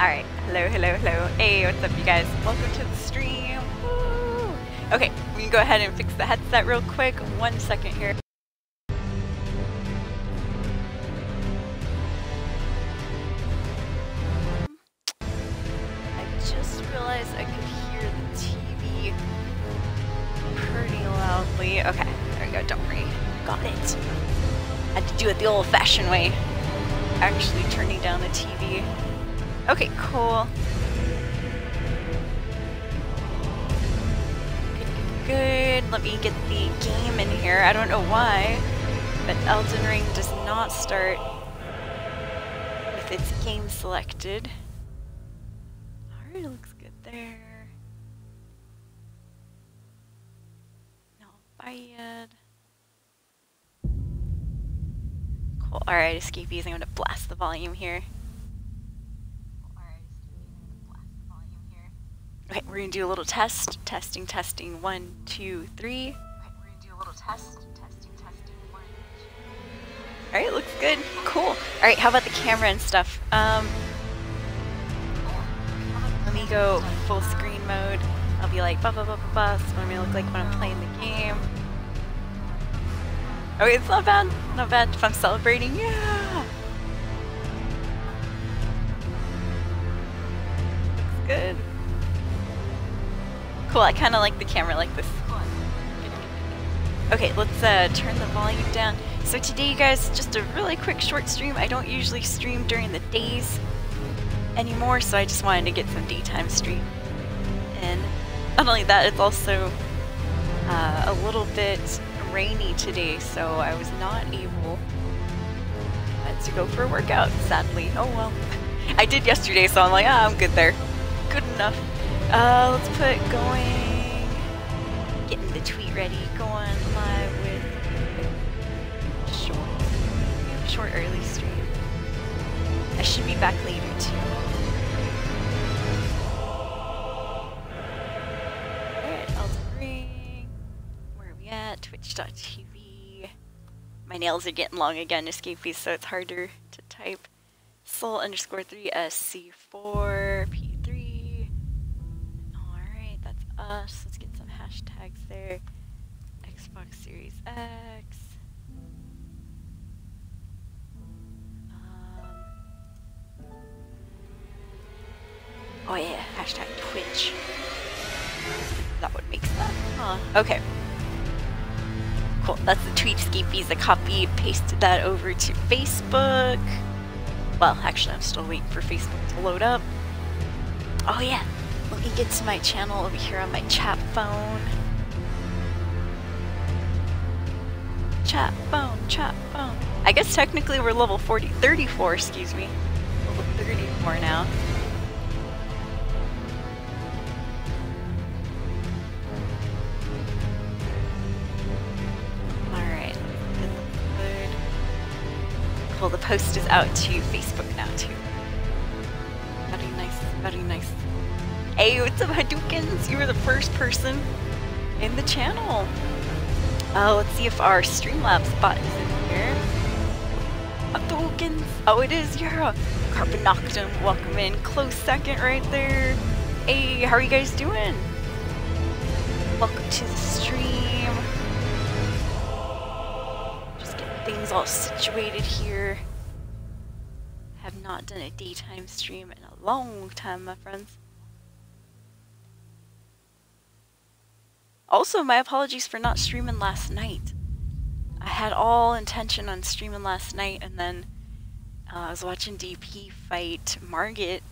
Alright, hello, hello, hello. Hey, what's up you guys? Welcome to the stream. Woo! Okay, we can go ahead and fix the headset real quick. One second here. I just realized I could hear the TV pretty loudly. Okay, there we go, don't worry. Got it. Had to do it the old-fashioned way. Actually turning down the TV. Okay, cool. Good. Let me get the game in here. I don't know why, but Elden Ring does not start with its game selected. Alright, looks good there. No, yet. Cool. Alright, escapees, I'm gonna blast the volume here. Okay, we're gonna do a little test. Testing, testing. One, two, three. Test. Testing, testing. One, two. Alright, looks good. Cool. Alright, how about the camera and stuff? Um, let me go full screen mode. I'll be like, ba ba ba ba ba. That's what I'm gonna look like when I'm playing the game. Okay, it's not bad. Not bad if I'm celebrating. Yeah! Looks good. Cool, I kind of like the camera like this. Okay, let's uh, turn the volume down. So today, you guys, just a really quick short stream. I don't usually stream during the days anymore, so I just wanted to get some daytime stream And Not only that, it's also uh, a little bit rainy today, so I was not able uh, to go for a workout, sadly. Oh well. I did yesterday, so I'm like, ah, I'm good there. Good enough. Uh, let's put going, getting the tweet ready, going live with short, short early stream. I should be back later too. Alright. Where are we at? Twitch.tv. My nails are getting long again, escapees, so it's harder to type. Soul underscore 3 SC4 P3. Us. Let's get some hashtags there. Xbox Series X. Um, oh yeah, hashtag Twitch. That would make sense. Huh. Okay. Cool. That's the tweet scapies. I copy pasted that over to Facebook. Well, actually, I'm still waiting for Facebook to load up. Oh yeah, let me get to my channel over here on my chat phone. Chat phone, chat phone. I guess technically we're level 40, 34, excuse me. Level 34 now. Alright. Cool, the post is out to Facebook now too. Very nice, very nice. Hey, what's up, Hadoukens? You were the first person in the channel. Uh, let's see if our Streamlabs bot is in here. Hadoukens! Oh, it is, Yara! Carbonoctum, welcome in. Close second right there. Hey, how are you guys doing? Welcome to the stream. Just getting things all situated here. Have not done a daytime stream in a long time, my friends. Also, my apologies for not streaming last night. I had all intention on streaming last night, and then uh, I was watching DP fight Margit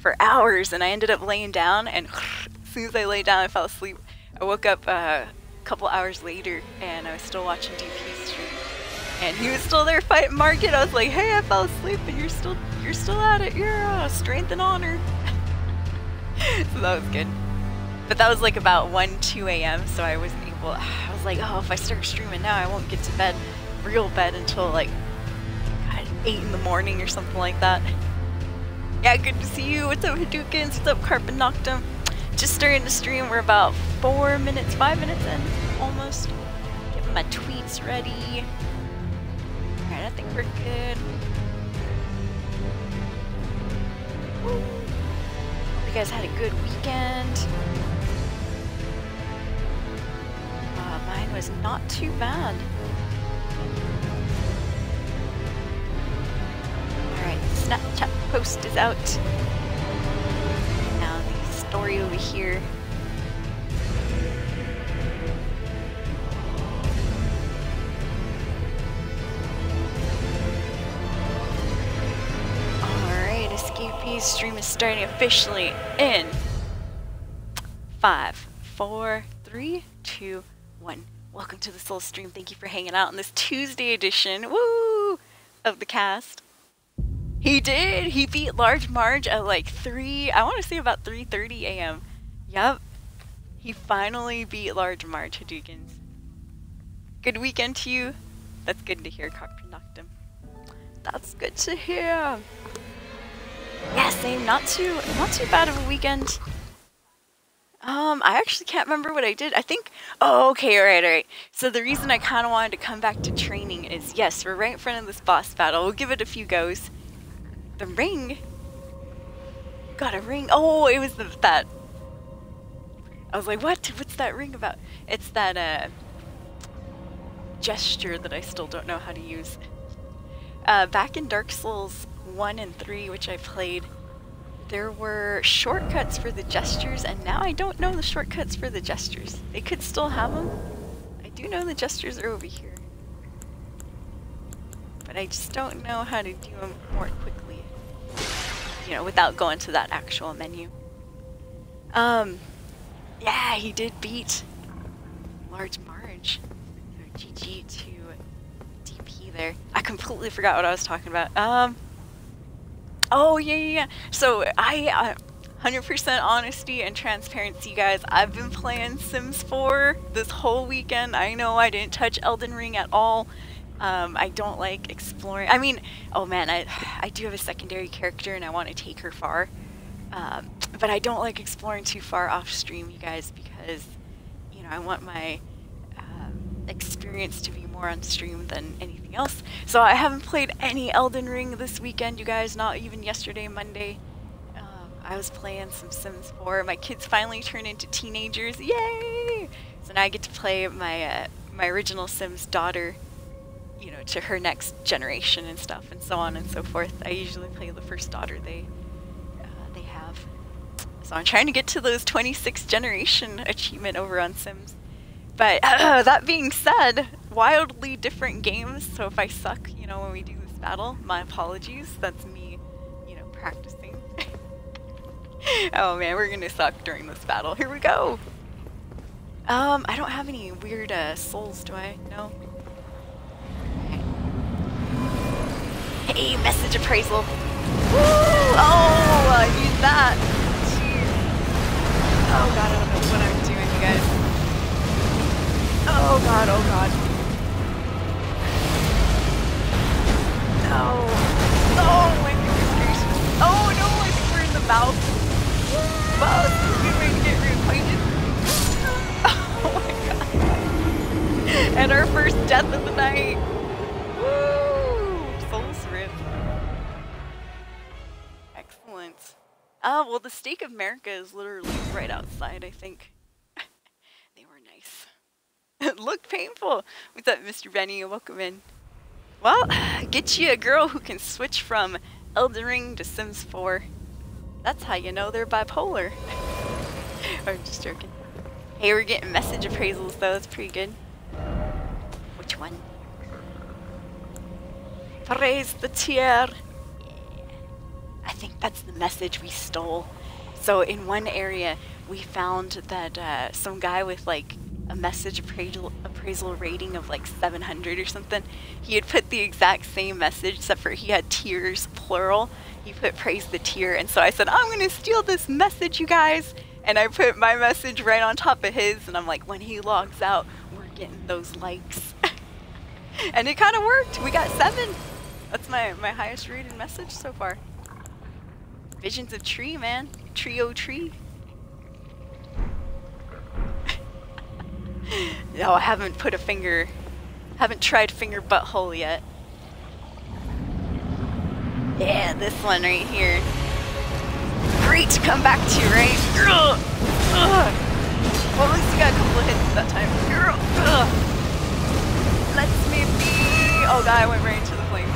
for hours, and I ended up laying down, and as soon as I lay down, I fell asleep. I woke up uh, a couple hours later, and I was still watching DP stream, and he was still there fighting Margit. I was like, "Hey, I fell asleep, but you're still you're still at it. You're uh, strength and honor." so that was good. But that was like about 1, 2 a.m. So I wasn't able. I was like, oh, if I start streaming now, I won't get to bed, real bed, until like God, 8 in the morning or something like that. Yeah, good to see you. What's up, Hadoukens? What's up, Carpet Noctum? Just starting to stream. We're about four minutes, five minutes in, almost. Getting my tweets ready. Alright, I think we're good. Woo. guys had a good weekend. Was not too bad. Alright, Snapchat post is out. Now the story over here. Alright, Escapees stream is starting officially in five, four, three, two, one. Welcome to the Soul Stream. Thank you for hanging out in this Tuesday edition, woo, of the cast. He did. He beat Large Marge at like three. I want to say about 3:30 a.m. Yep. He finally beat Large Marge Hadoukens. Good weekend to you. That's good to hear, Cockpit Noctum. That's good to hear. Yeah, same. Not too, not too bad of a weekend. Um, I actually can't remember what I did. I think, oh, okay, all right, all right. So the reason I kind of wanted to come back to training is, yes, we're right in front of this boss battle. We'll give it a few goes. The ring? Got a ring? Oh, it was the, that. I was like, what? What's that ring about? It's that, uh, gesture that I still don't know how to use. Uh, back in Dark Souls 1 and 3, which I played, there were shortcuts for the gestures, and now I don't know the shortcuts for the gestures. They could still have them. I do know the gestures are over here. But I just don't know how to do them more quickly. You know, without going to that actual menu. Um, yeah, he did beat Large Marge. So GG to DP there. I completely forgot what I was talking about. Um, Oh, yeah, yeah. So I, uh, 100% honesty and transparency, guys. I've been playing Sims 4 this whole weekend. I know I didn't touch Elden Ring at all. Um, I don't like exploring. I mean, oh man, I, I do have a secondary character and I want to take her far. Um, but I don't like exploring too far off stream, you guys, because, you know, I want my um, experience to be more on stream than anything else. So I haven't played any Elden Ring this weekend, you guys, not even yesterday, Monday. Um, I was playing some Sims 4. My kids finally turned into teenagers. Yay! So now I get to play my, uh, my original Sims daughter, you know, to her next generation and stuff, and so on and so forth. I usually play the first daughter they, uh, they have. So I'm trying to get to those 26th generation achievement over on Sims. But uh, that being said, wildly different games, so if I suck, you know, when we do this battle, my apologies. That's me, you know, practicing. oh man, we're gonna suck during this battle. Here we go! Um, I don't have any weird uh, souls, do I? No? Hey, message appraisal! Woo! Oh, I use that! Jeez. Oh god, I don't know what I'm doing, you guys. Oh god, oh god. No. Oh my goodness. Oh no, I think we're in the mouth. Good way to get reacquainted. Oh my god. And our first death of the night. Woo! Souls rip. Excellent. Oh, well the Stake of Marika is literally right outside, I think. they were nice. it looked painful. What's up, Mr. Benny? Welcome in. Well, get you a girl who can switch from Elden Ring to Sims 4. That's how you know they're bipolar. I'm just joking. Hey, we're getting message appraisals though, that's pretty good. Which one? Praise the tier! Yeah. I think that's the message we stole. So in one area, we found that uh, some guy with like a message appraisal, appraisal rating of like 700 or something. He had put the exact same message, except for he had tears, plural. He put praise the tear. and so I said, I'm gonna steal this message, you guys. And I put my message right on top of his, and I'm like, when he logs out, we're getting those likes. and it kind of worked. We got seven. That's my, my highest rated message so far. Visions of Tree, man. Trio Tree. No, I haven't put a finger, haven't tried finger butthole yet. Yeah, this one right here. great to come back to, right? Well, at least you got a couple of hits that time. Let's me be. Oh god, I went right into the flames.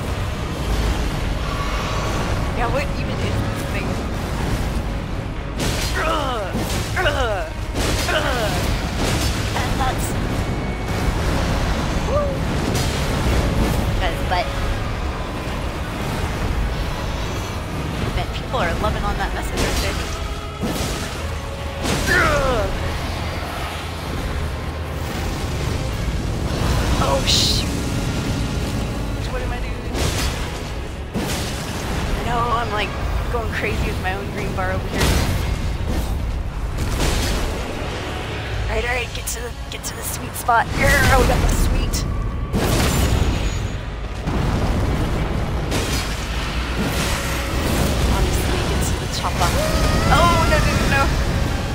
Yeah, what even is this thing? Ugh. Ugh. Ugh. But. People are loving on that message right there. Oh shoot! What am I doing? I know I'm like going crazy with my own green bar over here. Alright, alright, get to the get to the sweet spot. Yeah, we got the sweet. Off. Oh no no no no!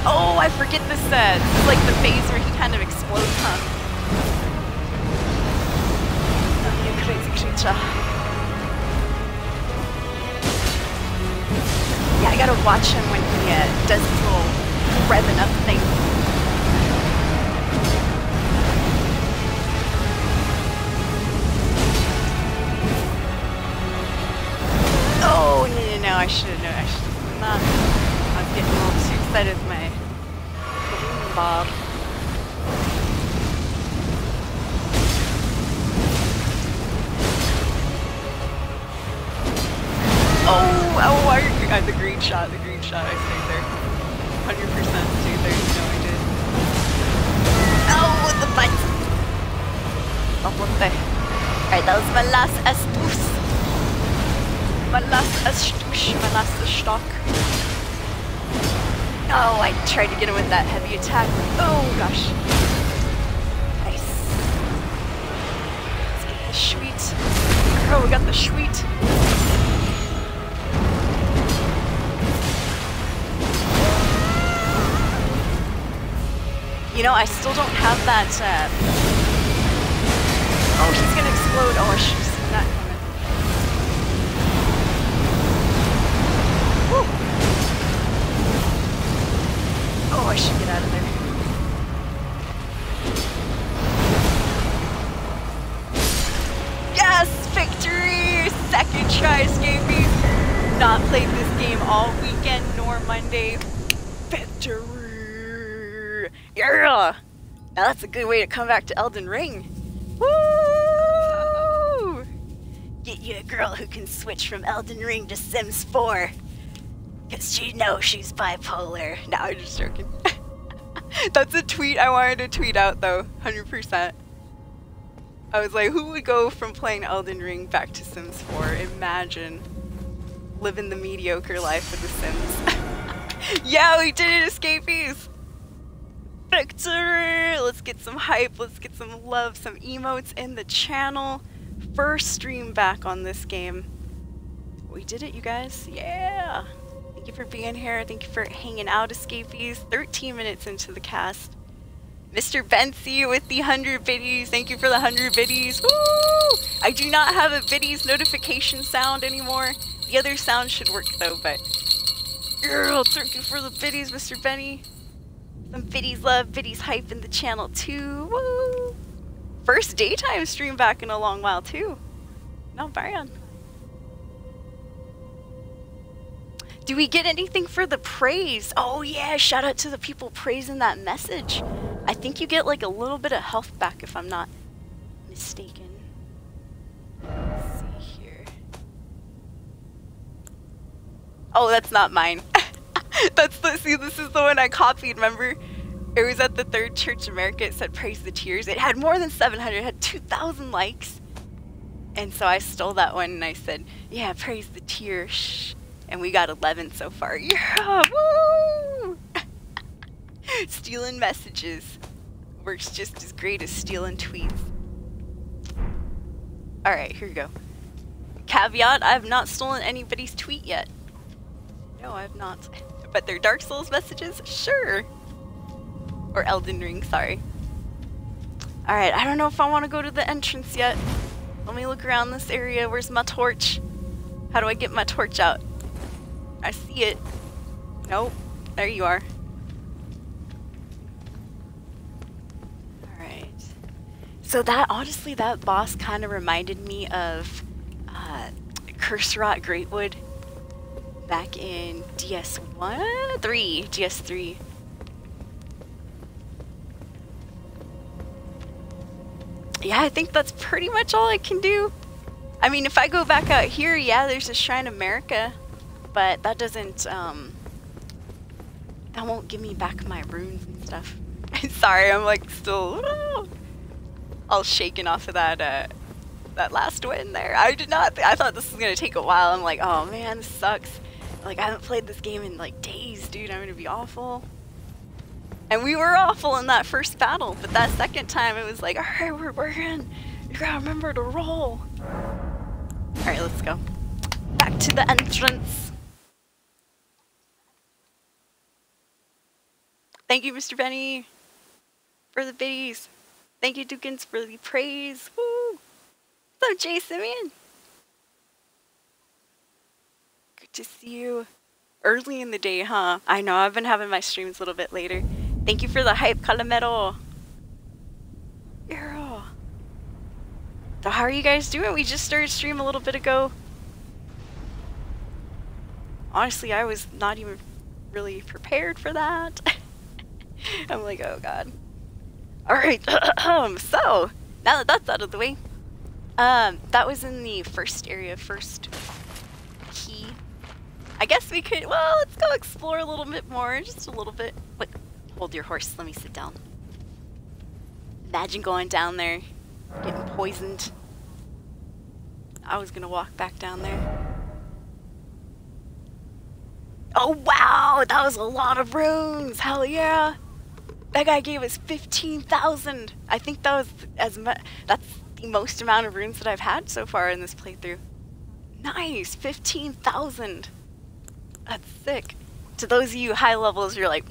Oh, I forget this set. This is like the phase where he kind of explodes, huh? Oh, you crazy creature. Yeah, I gotta watch him when he uh, does his little revving up thing. Oh, no, no, no, I should have known. I should have not. I was getting all too excited with my balloon bob. Oh, oh, I, uh, the green shot, the green shot, I stayed there. 100% stayed there, you know I did. Oh, what the butt! Oh, what the? Alright, that was my last Estus. My last Estus, my last stock. Oh, I tried to get him with that heavy attack. Oh, gosh. Nice. Let's get the sweet. Oh, we got the sweet. You know, I still don't have that, uh... Oh, he's gonna explode. Oh, I I should get out of there. Yes! Victory! Second try, Scapies! Not played this game all weekend nor Monday. Victory! Yeah! Now that's a good way to come back to Elden Ring. Woo! Get you a girl who can switch from Elden Ring to Sims 4. Cause she knows she's bipolar. No, I'm just joking. That's a tweet I wanted to tweet out though, 100%. I was like, who would go from playing Elden Ring back to Sims 4? Imagine living the mediocre life of the Sims. yeah, we did it, escapees! Victory! Let's get some hype, let's get some love, some emotes in the channel. First stream back on this game. We did it, you guys. Yeah! Thank you for being here. Thank you for hanging out, escapees. 13 minutes into the cast. Mr. Bensi with the 100 biddies. Thank you for the 100 biddies. Woo! I do not have a biddies notification sound anymore. The other sound should work though, but... Girl, thank you for the biddies, Mr. Benny. Some biddies love, biddies hype in the channel too. Woo! First daytime stream back in a long while too. Not bad. Do we get anything for the praise? Oh yeah, shout out to the people praising that message. I think you get like a little bit of health back if I'm not mistaken. Let's see here. Oh, that's not mine. that's the, see, this is the one I copied, remember? It was at the Third Church of Marika, it said praise the tears. It had more than 700, it had 2,000 likes. And so I stole that one and I said, yeah, praise the tears and we got 11 so far. Yeah, woo! stealing messages works just as great as stealing tweets. Alright, here we go. Caveat, I have not stolen anybody's tweet yet. No, I have not. But they're Dark Souls messages? Sure. Or Elden Ring, sorry. Alright, I don't know if I want to go to the entrance yet. Let me look around this area. Where's my torch? How do I get my torch out? I see it. Nope. There you are. Alright. So that, honestly, that boss kind of reminded me of uh, Curse Rot Greatwood back in DS1? 3. DS3. Yeah, I think that's pretty much all I can do. I mean, if I go back out here, yeah, there's a Shrine of Marika, but that doesn't, um, that won't give me back my runes and stuff. Sorry, I'm like still all shaken off of that, uh, that last win there. I did not, I thought this was gonna take a while. I'm like, oh man, this sucks. Like, I haven't played this game in like days, dude. I'm gonna be awful. And we were awful in that first battle, but that second time it was like, alright, we're working. You gotta remember to roll. Alright, let's go. Back to the entrance. Thank you, Mr. Benny, for the biddies. Thank you, Dukins, for the praise. Woo! What's up, Jay Simeon? Good to see you. Early in the day, huh? I know, I've been having my streams a little bit later. Thank you for the hype, Calamero. Girl. So how are you guys doing? We just started stream a little bit ago. Honestly, I was not even really prepared for that. I'm like, oh god. Alright, so, now that that's out of the way, um, that was in the first area, first key. I guess we could, well, let's go explore a little bit more, just a little bit. Wait, hold your horse, let me sit down. Imagine going down there getting poisoned. I was gonna walk back down there. Oh wow, that was a lot of runes. Hell yeah. That guy gave us 15,000. I think that was as much, that's the most amount of runes that I've had so far in this playthrough. Nice, 15,000. That's sick. To those of you high levels, you're like,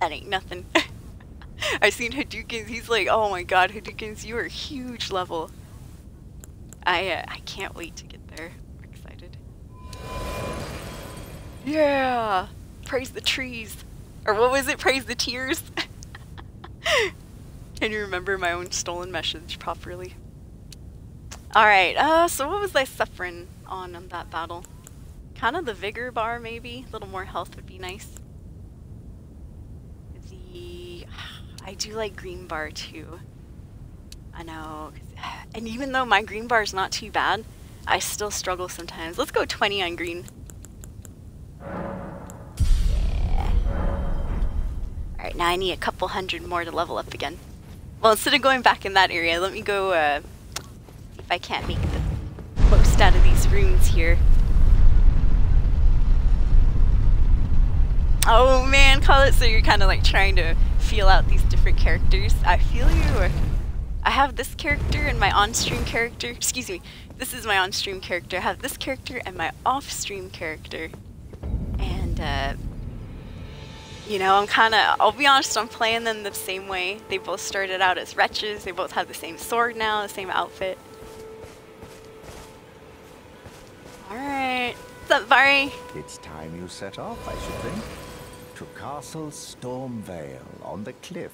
that ain't nothing. I've seen Hadoukens. He's like, oh my god, Hadoukens, you are huge level. I uh, I can't wait to get there. I'm excited. Yeah! Praise the trees. Or what was it? Praise the tears? Can you remember my own stolen message properly? Alright, uh, so what was I suffering on in that battle? Kind of the vigor bar, maybe? A little more health would be nice. The... I do like green bar too. I know. And even though my green bar is not too bad, I still struggle sometimes. Let's go 20 on green. Alright, now I need a couple hundred more to level up again. Well, instead of going back in that area, let me go uh, if I can't make the most out of these runes here. Oh man, call it so you're kind of like trying to feel out these different characters. I feel you. I have this character and my on-stream character. Excuse me. This is my on-stream character. I have this character and my off-stream character. And, uh, you know, I'm kind of, I'll be honest, I'm playing them the same way. They both started out as wretches. They both have the same sword now, the same outfit. Alright. What's up, Bari? It's time you set off, I should think to Castle Stormveil on the cliff,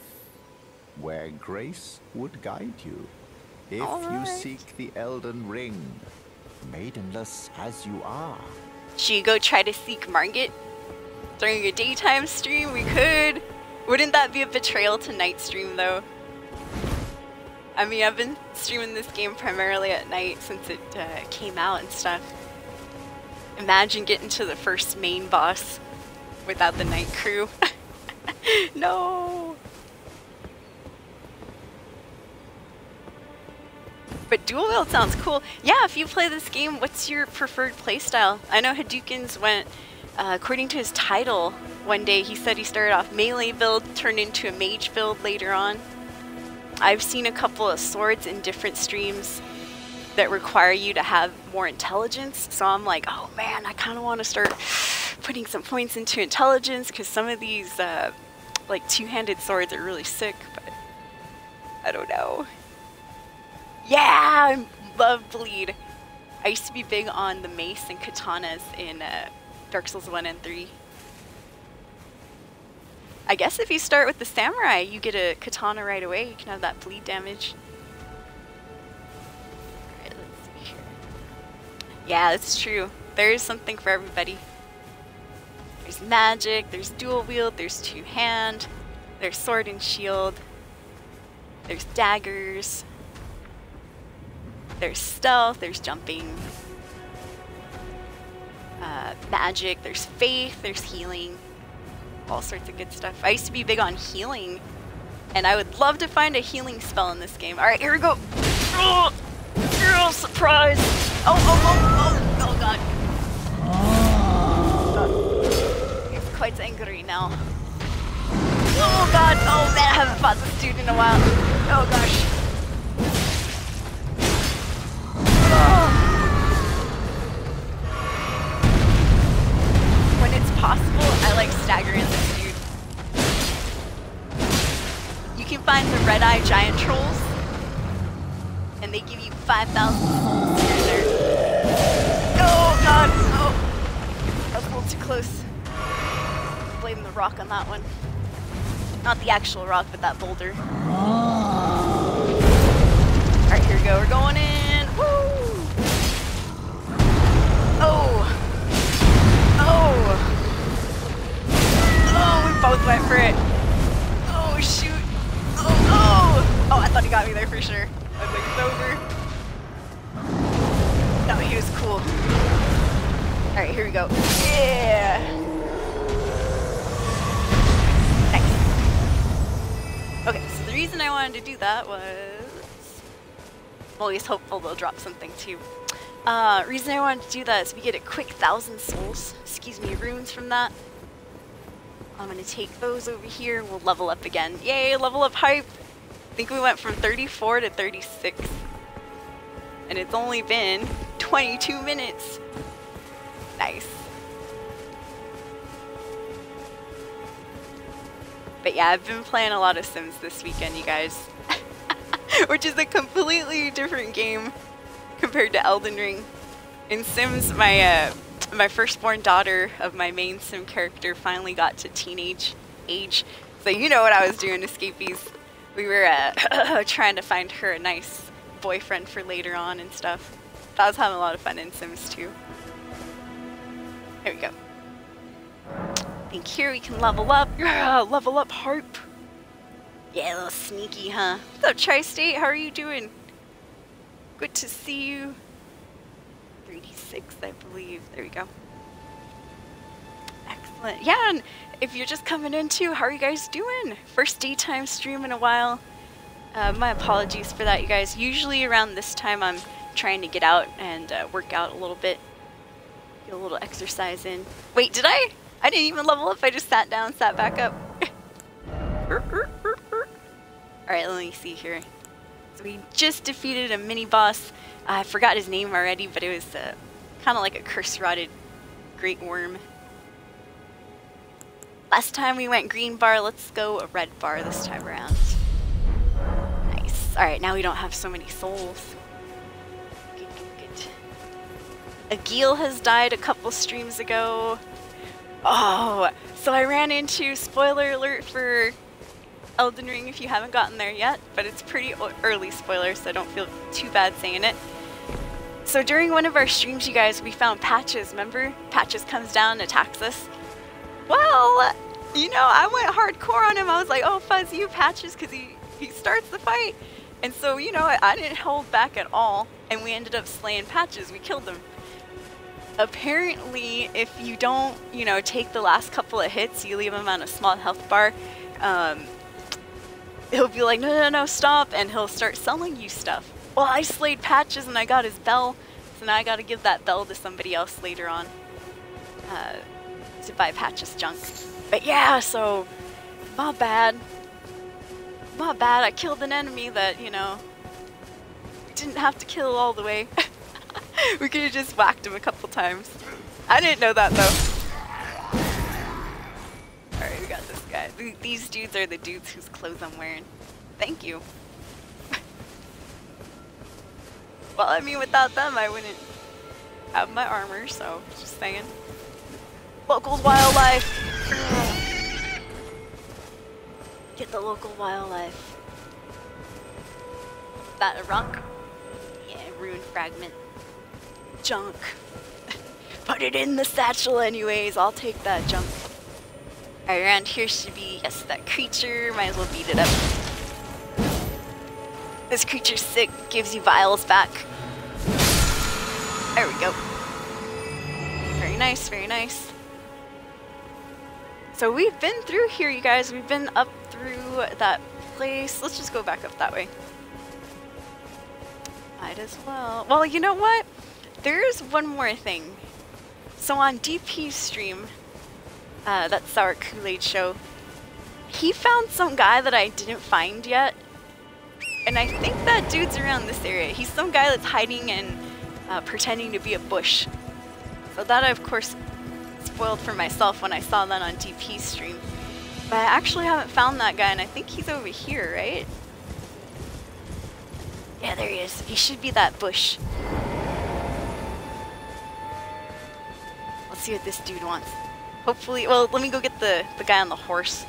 where grace would guide you. If right. you seek the Elden Ring, maidenless as you are. Should you go try to seek Margit? During a daytime stream, we could. Wouldn't that be a betrayal to night stream, though? I mean, I've been streaming this game primarily at night since it uh, came out and stuff. Imagine getting to the first main boss without the night crew. no! But dual wield sounds cool. Yeah, if you play this game, what's your preferred playstyle? I know Hadoukens went, uh, according to his title, one day he said he started off melee build, turned into a mage build later on. I've seen a couple of swords in different streams that require you to have more intelligence, so I'm like, oh man, I kind of want to start putting some points into intelligence because some of these uh, like two-handed swords are really sick, but I don't know. Yeah, I love bleed. I used to be big on the mace and katanas in uh, Dark Souls 1 and 3. I guess if you start with the samurai, you get a katana right away. You can have that bleed damage. Yeah, that's true. There is something for everybody. There's magic, there's dual wield, there's two hand, there's sword and shield, there's daggers, there's stealth, there's jumping, uh, magic, there's faith, there's healing, all sorts of good stuff. I used to be big on healing, and I would love to find a healing spell in this game. Alright, here we go! Oh, oh surprise! Oh, oh, oh, oh, oh god. quite angry now. Oh god, oh man, I haven't fought this dude in a while. Oh gosh. Oh. Possible, I like staggering this dude. You can find the red eye giant trolls, and they give you 5,000 souls here and. Oh god, oh. That's a little too close blame the rock on that one. Not the actual rock, but that boulder. Alright, here we go. We're going in. Both went for it. Oh, shoot. Oh, oh! Oh, I thought he got me there for sure. I was like, it's over. No, he was cool. Alright, here we go. Yeah! Nice. Okay, so the reason I wanted to do that was... I'm always hopeful they'll drop something too. Uh, reason I wanted to do that is we get a quick thousand souls, excuse me, runes from that. I'm gonna take those over here and we'll level up again. Yay, level up hype! I think we went from 34 to 36. And it's only been 22 minutes. Nice. But yeah, I've been playing a lot of Sims this weekend, you guys. Which is a completely different game compared to Elden Ring. In Sims, my uh, my firstborn daughter of my main Sim character finally got to teenage age. So you know what I was doing, Escapees. We were uh, trying to find her a nice boyfriend for later on and stuff. I was having a lot of fun in Sims too. Here we go think here we can level up. Level up Harp. Yeah, a little sneaky, huh? What's up, Tri-State? How are you doing? Good to see you. 3d6, I believe. There we go. Excellent. Yeah, and if you're just coming in too, how are you guys doing? First daytime stream in a while. Uh, my apologies for that, you guys. Usually around this time, I'm trying to get out and uh, work out a little bit. Get a little exercise in. Wait, did I? I didn't even level up, I just sat down, sat back up. Alright, let me see here. So we just defeated a mini-boss. I forgot his name already, but it was uh, kind of like a curse-rotted great worm. Last time we went green bar, let's go a red bar this time around. Nice. Alright, now we don't have so many souls. Good, good, good. Agil has died a couple streams ago. Oh, so I ran into, spoiler alert for Elden Ring if you haven't gotten there yet, but it's pretty early spoiler, so I don't feel too bad saying it. So during one of our streams, you guys, we found Patches, remember? Patches comes down and attacks us. Well, you know, I went hardcore on him. I was like, oh, fuzz you, Patches, because he, he starts the fight. And so, you know, I, I didn't hold back at all, and we ended up slaying Patches. We killed him apparently if you don't, you know, take the last couple of hits, you leave him on a small health bar, um, he'll be like, no, no, no, stop, and he'll start selling you stuff. Well, I slayed Patches and I got his bell, so now I gotta give that bell to somebody else later on uh, to buy Patches junk. But yeah, so, not bad. Not bad, I killed an enemy that, you know, didn't have to kill all the way. we could have just whacked him a couple times. I didn't know that though. Alright, we got this guy. These dudes are the dudes whose clothes I'm wearing. Thank you. Well, I mean, without them, I wouldn't have my armor, so just saying. Local wildlife! Get the local wildlife. That a rock? Yeah, ruined fragment. Junk. Put it in the satchel anyways, I'll take that junk. Around here should be, yes, that creature. Might as well beat it up. This creature's sick, gives you vials back. There we go. Very nice, very nice. So we've been through here, you guys. We've been up through that place. Let's just go back up that way. Might as well. Well, you know what? There's one more thing. So on DP's stream, uh, that Sour Kool-Aid show, he found some guy that I didn't find yet. And I think that dude's around this area. He's some guy that's hiding and uh, pretending to be a bush. So that I, of course, spoiled for myself when I saw that on DP's stream. But I actually haven't found that guy, and I think he's over here, right? Yeah, there he is. He should be that bush. Let's see what this dude wants. Hopefully, well, let me go get the, the guy on the horse.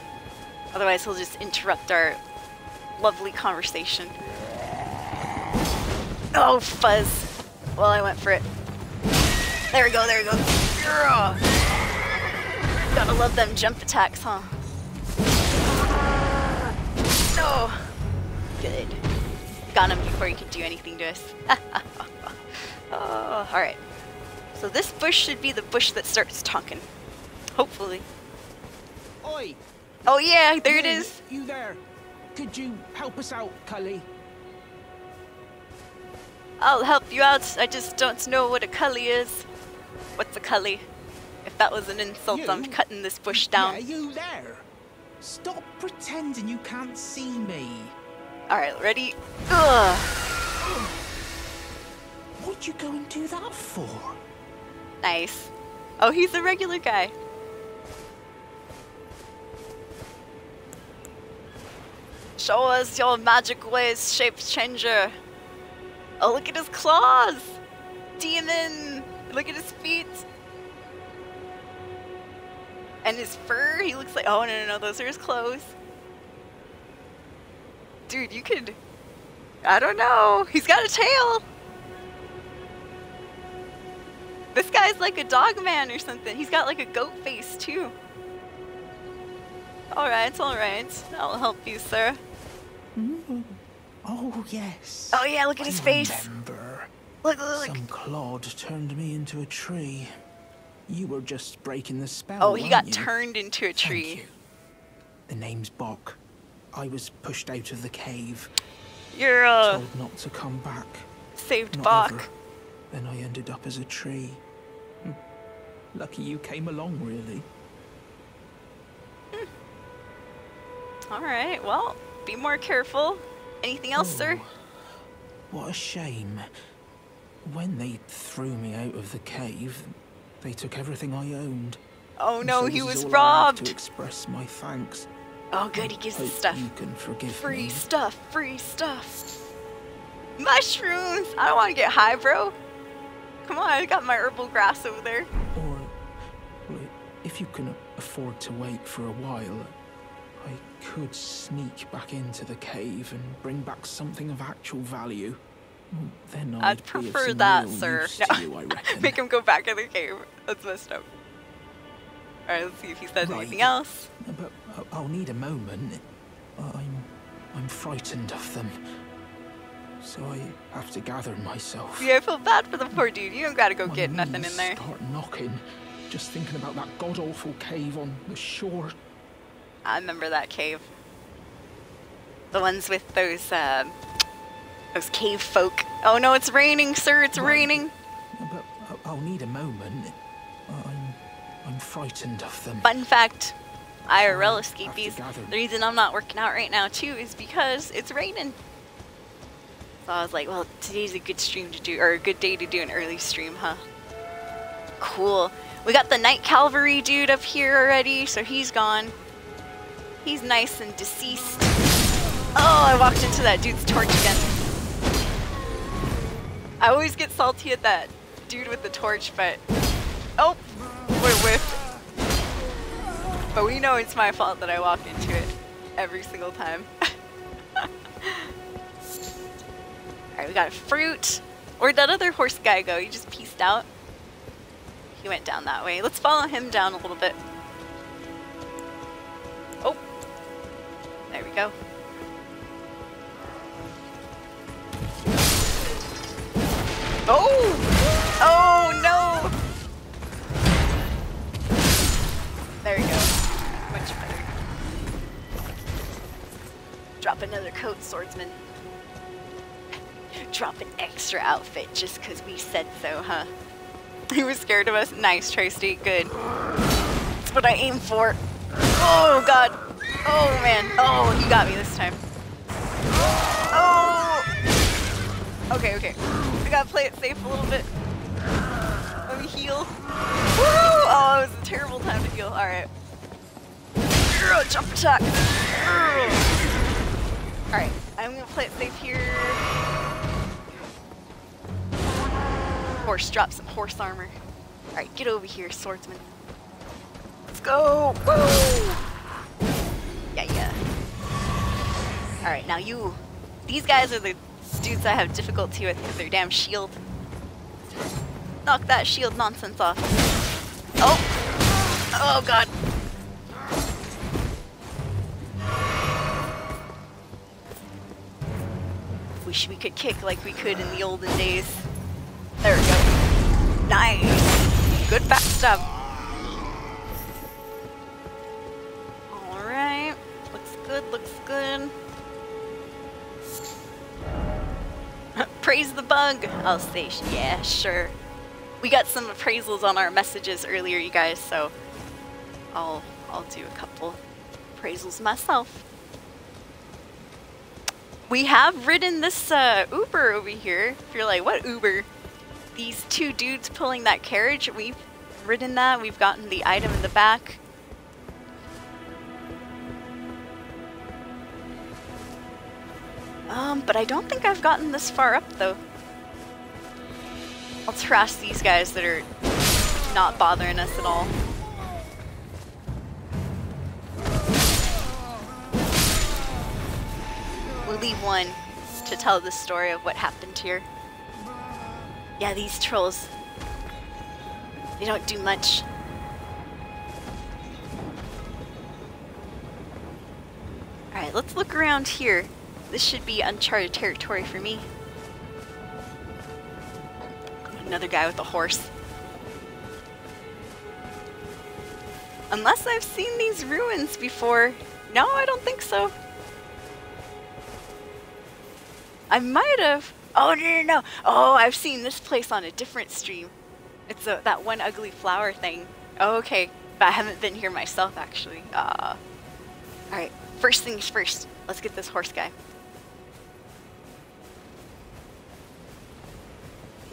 Otherwise, he'll just interrupt our lovely conversation. Oh, fuzz. Well, I went for it. There we go, there we go. Yeah. Gotta love them jump attacks, huh? No. Good. Got him before he could do anything to us. oh, alright. So this bush should be the bush that starts talking. Hopefully. Oi! Oh yeah, there it You- You there? Could you help us out, Cully? I'll help you out. I just don't know what a cully is. What's a cully? If that was an insult, I'm cutting this bush Yeah, down. you there? Stop pretending you can't see me. Alright, ready? Ugh. What'd you go and do that for? Nice. Oh, he's a regular guy. Show us your magic ways, shape changer. Oh, look at his claws! Demon! Look at his feet! And his fur, he looks like. Oh, no, no, no, those are his clothes. Dude, you could. I don't know. He's got a tail! This guy's like a dog man or something. He's got like a goat face too. Alright, alright. I'll help you, sir. Oh, yes. Oh yeah, look at his face. Remember. Look, look, look. Some clod turned me into a tree. You were just breaking the spell. Oh, he got you? turned into a tree. The name's Boc. I was pushed out of the cave, You're uh told not to come back. saved Not Bach. ever. Then I ended up as a tree. Hmm. Lucky you came along, really. Alright, well, be more careful. Anything else, sir? Oh, What a shame. When they threw me out of the cave, they took everything I owned. Oh And no, so he was all I have robbed. To express my thanks. Oh good, he gives us stuff. You can forgive Free me. stuff, free stuff. Mushrooms! I don't want to get high, bro. Come on, I got my herbal grass over there. Or, if you can afford to wait for a while, could sneak back into the cave and bring back something of actual value. Mm, then I'd, I'd prefer that, sir. No. you. Make him go back in the cave. That's messed up. Alright, let's see if he says Right. anything else. But I'll need a moment. I'm, I'm frightened of them, so I have to gather myself. Yeah, I feel bad for the poor dude. You don't gotta go My get nothing in there. Start knocking, just thinking about that god awful cave on the shore. I remember that cave. The ones with those, uh, those cave folk. Oh no, it's raining, sir. It's Right. raining. But I- I'll need a moment. I'm, I'm frightened of them. Fun fact: IRL escapees. The reason I'm not working out right now too is because it's raining. So I was like, well, today's a good stream to do, or a good day to do an early stream, huh? Cool. We got the Night Calvary dude up here already, so he's gone. He's nice and deceased. Oh, I walked into that dude's torch again. I always get salty at that dude with the torch, but... Oh! We're whiffed. But we know it's my fault that I walk into it. every single time. Alright, we got a fruit. Where'd that other horse guy go? He just pieced out. He went down that way. Let's follow him down a little bit. There we go. Oh! Oh no! There we go. Much better. Drop another coat, swordsman. Drop an extra outfit just because we said so, huh? He was scared of us? Nice, Tracy. Good. That's what I aim for. Oh, God. Oh, man. Oh, you got me this time. Oh! Okay, okay. I gotta play it safe a little bit. Let me heal. Woo! Oh, it was a terrible time to heal. Alright. Jump attack. Alright, I'm gonna play it safe here. Horse, drop some horse armor. Alright, get over here, swordsman. Let's go! Woo! Yeah, yeah. Alright, now you. These guys are the dudes I have difficulty with because their damn shield. Knock that shield nonsense off. Oh! Oh god. Wish we could kick like we could in the olden days. There we go. Nice! Good backstab. Bug! I'll say, yeah, sure. We got some appraisals on our messages earlier, you guys, so I'll I'll do a couple appraisals myself. We have ridden this uh, Uber over here. If you're like, what Uber? These two dudes pulling that carriage, we've ridden that. We've gotten the item in the back. Um, but I don't think I've gotten this far up, though. I'll trash these guys that are not bothering us at all. We'll leave one to tell the story of what happened here. Yeah, these trolls, they don't do much. Alright, let's look around here. This should be uncharted territory for me. Another guy with a horse. Unless I've seen these ruins before. No, I don't think so. I might have. Oh, no, no, no. Oh, I've seen this place on a different stream. It's a, that one ugly flower thing. Oh, okay. But I haven't been here myself, actually. Uh, Alright, first things first. Let's get this horse guy.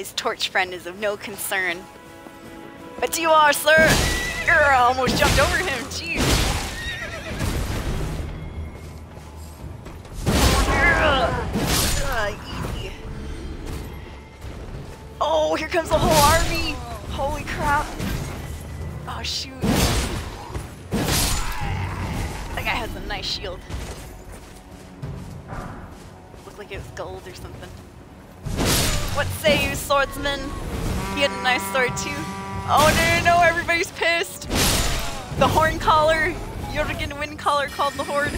His torch friend is of no concern. But you are, sir! I almost jumped over him, jeez! Oh, here comes the whole army! Holy crap! Oh, shoot. That guy has a nice shield. Looked like it was gold or something. What say you, swordsman? He had a nice sword too. Oh no, no, no, everybody's pissed. The horn collar, Jürgen Windcaller called the horde.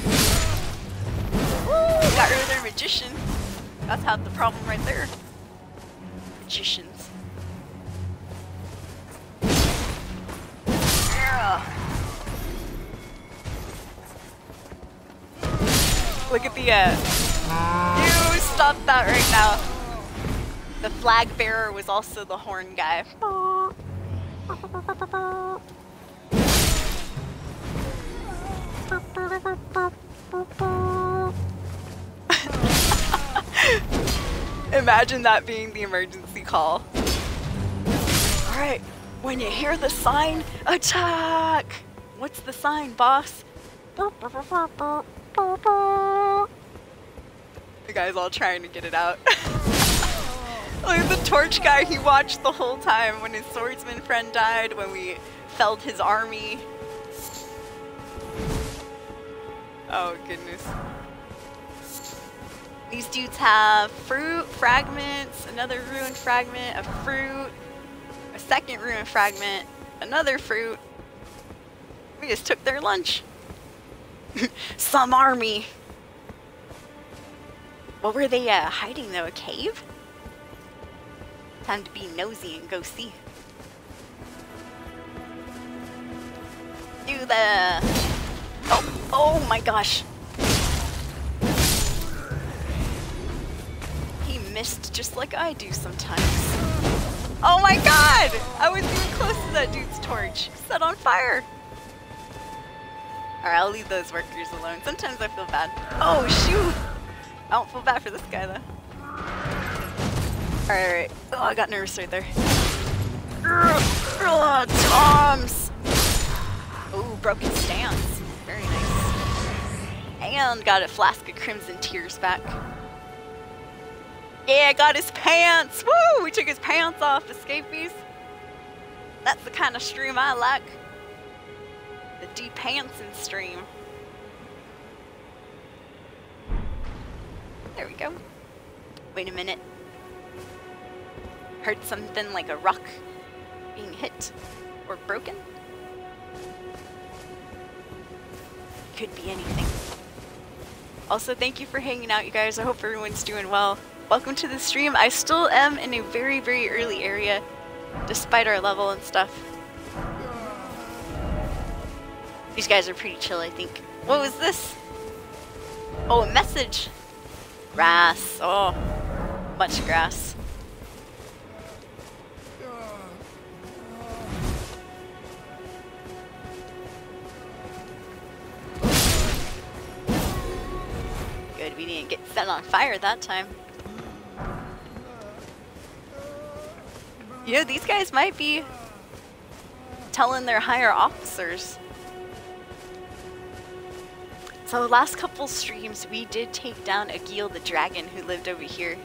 Woo, got rid of their magician. That's half the problem right there. Magicians. Yeah. Look at the, uh, you stop that right now. The flag bearer was also the horn guy. Imagine that being the emergency call. Alright, when you hear the sign, attack! What's the sign, boss? The guy's all trying to get it out. Look at the torch guy, he watched the whole time when his swordsman friend died, when we felled his army. Oh, goodness. These dudes have fruit, fragments, another ruined fragment, a fruit, a second ruined fragment, another fruit. We just took their lunch. Some army. What were they uh, hiding though? A cave? Time to be nosy and go see. Do the... Oh, oh my gosh. He missed just like I do sometimes. Oh my god! I was even close to that dude's torch. Set on fire. Alright, I'll leave those workers alone. Sometimes I feel bad. Oh, shoot! I don't feel bad for this guy, though. Alright, alright. Oh, I got nervous right there. Ugh, Toms! Ooh, broken stance. Very nice. And got a flask of Crimson Tears back. Yeah, got his pants! Woo! We took his pants off, escapees. That's the kind of stream I like. The de-pantsing stream. There we go. Wait a minute. Heard something like a rock being hit or broken? Could be anything. Also, thank you for hanging out, you guys. I hope everyone's doing well. Welcome to the stream. I still am in a very, very early area, despite our level and stuff. These guys are pretty chill, I think. What was this? Oh, a message. Grass. Oh, much grass. Good, we didn't get set on fire that time. You know, these guys might be telling their higher officers. So the last couple streams, we did take down Agheel the dragon who lived over here.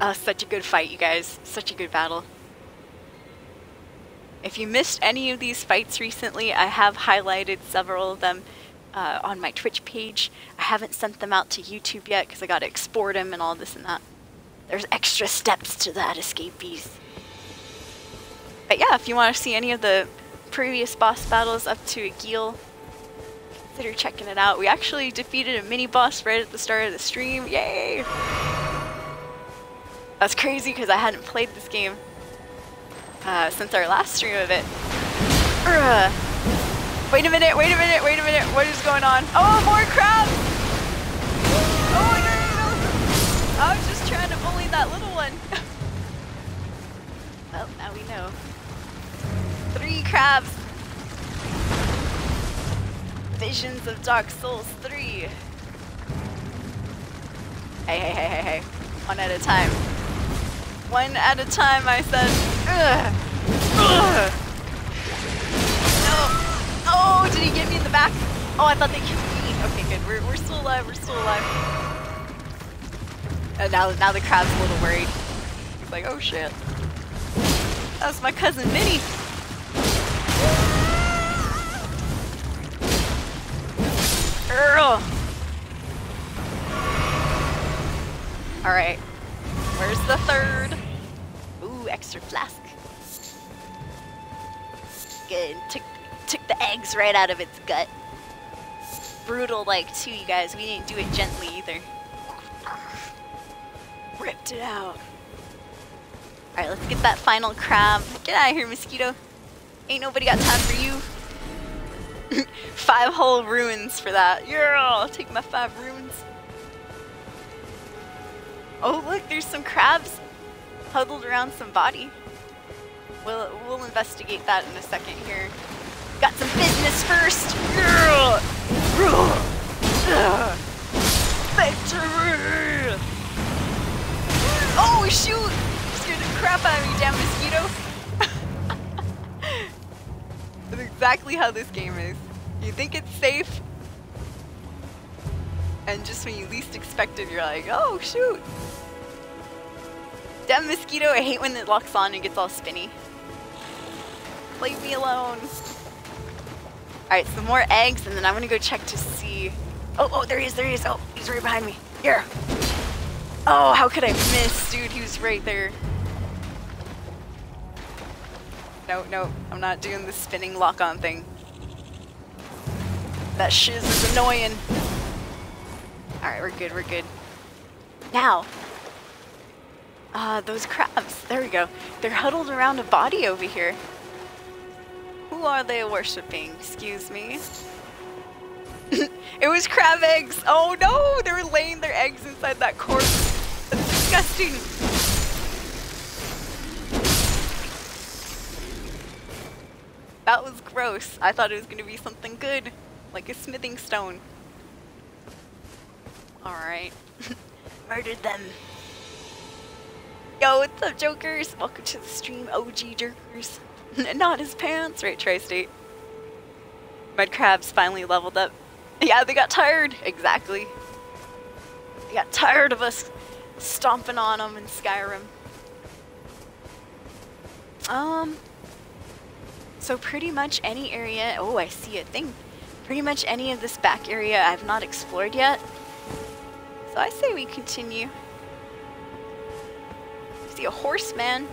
Uh, such a good fight, you guys. Such a good battle. If you missed any of these fights recently, I have highlighted several of them uh, on my Twitch page. I haven't sent them out to YouTube yet because I got to export them and all this and that. There's extra steps to that, escapees. But yeah, if you want to see any of the previous boss battles up to Agheel, consider checking it out. We actually defeated a mini boss right at the start of the stream. Yay! That's crazy because I hadn't played this game uh, since our last stream of it. Urgh. Wait a minute, wait a minute, wait a minute. What is going on? Oh, more crabs! Oh, no. I was just trying to bully that little one. well, now we know. Three crabs. Visions of Dark Souls 3. Hey, hey, hey, hey, hey. One at a time. One at a time, I said. Ugh. Ugh. No. Oh, did he get me in the back? Oh, I thought they killed me. Okay, good. We're, we're still alive. We're still alive. And now, now the crab's a little worried. He's like, oh shit. That was my cousin Minnie. Earl. Alright. Where's the third? Ooh, extra flask. Good. Took, took the eggs right out of its gut. Brutal like too, you guys. We didn't do it gently either. Ripped it out. Alright, let's get that final crab. Get out of here, mosquito. Ain't nobody got time for you. five whole ruins for that. Yeah, I'll take my five ruins. Oh look, there's some crabs huddled around some body. We'll, we'll investigate that in a second here. Got some business first. Victory! Oh shoot! Scared the crap out of me, damn mosquito. That's exactly how this game is. You think it's safe, and just when you least expect it, you're like, oh shoot. Damn mosquito, I hate when it locks on and gets all spinny. Leave me alone. Alright, some more eggs, and then I'm gonna go check to see Oh, oh, there he is, there he is. Oh, he's right behind me. Here. Oh, how could I miss, dude? He was right there. No, no, I'm not doing the spinning lock-on thing. That shiz is annoying. Alright, we're good, we're good. Now. Uh, those crabs. There we go. They're huddled around a body over here. Who are they worshipping? Excuse me. it was crab eggs! Oh no! They were laying their eggs inside that corpse. That's disgusting. That was gross. I thought it was going to be something good, like a smithing stone. Alright. Murdered them. Yo, what's up, jokers? Welcome to the stream, OG jerkers. Not his pants, right, Tri-State? Mud crabs finally leveled up. Yeah, they got tired. Exactly. They got tired of us stomping on them in Skyrim. Um, so pretty much any area, oh, I see a thing. Pretty much any of this back area I've not explored yet. So I say we continue. I see a horseman.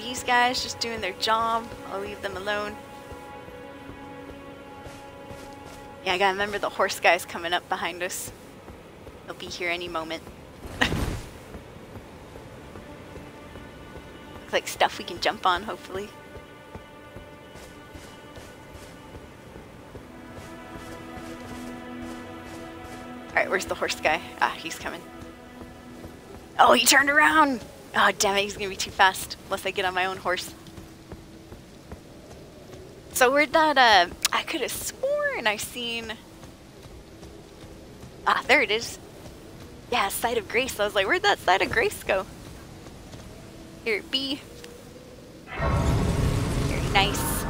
These guys just doing their job. I'll leave them alone. Yeah, I gotta remember the horse guy's coming up behind us. He'll be here any moment. Looks like stuff we can jump on, hopefully. Alright, where's the horse guy? Ah, he's coming. Oh, he turned around! Oh, damn it, he's gonna be too fast. Unless I get on my own horse. So where'd that, uh, I could have sworn I seen... Ah, there it is. Yeah, Site of Grace. I was like, where'd that Site of Grace go? Here it be. Very nice.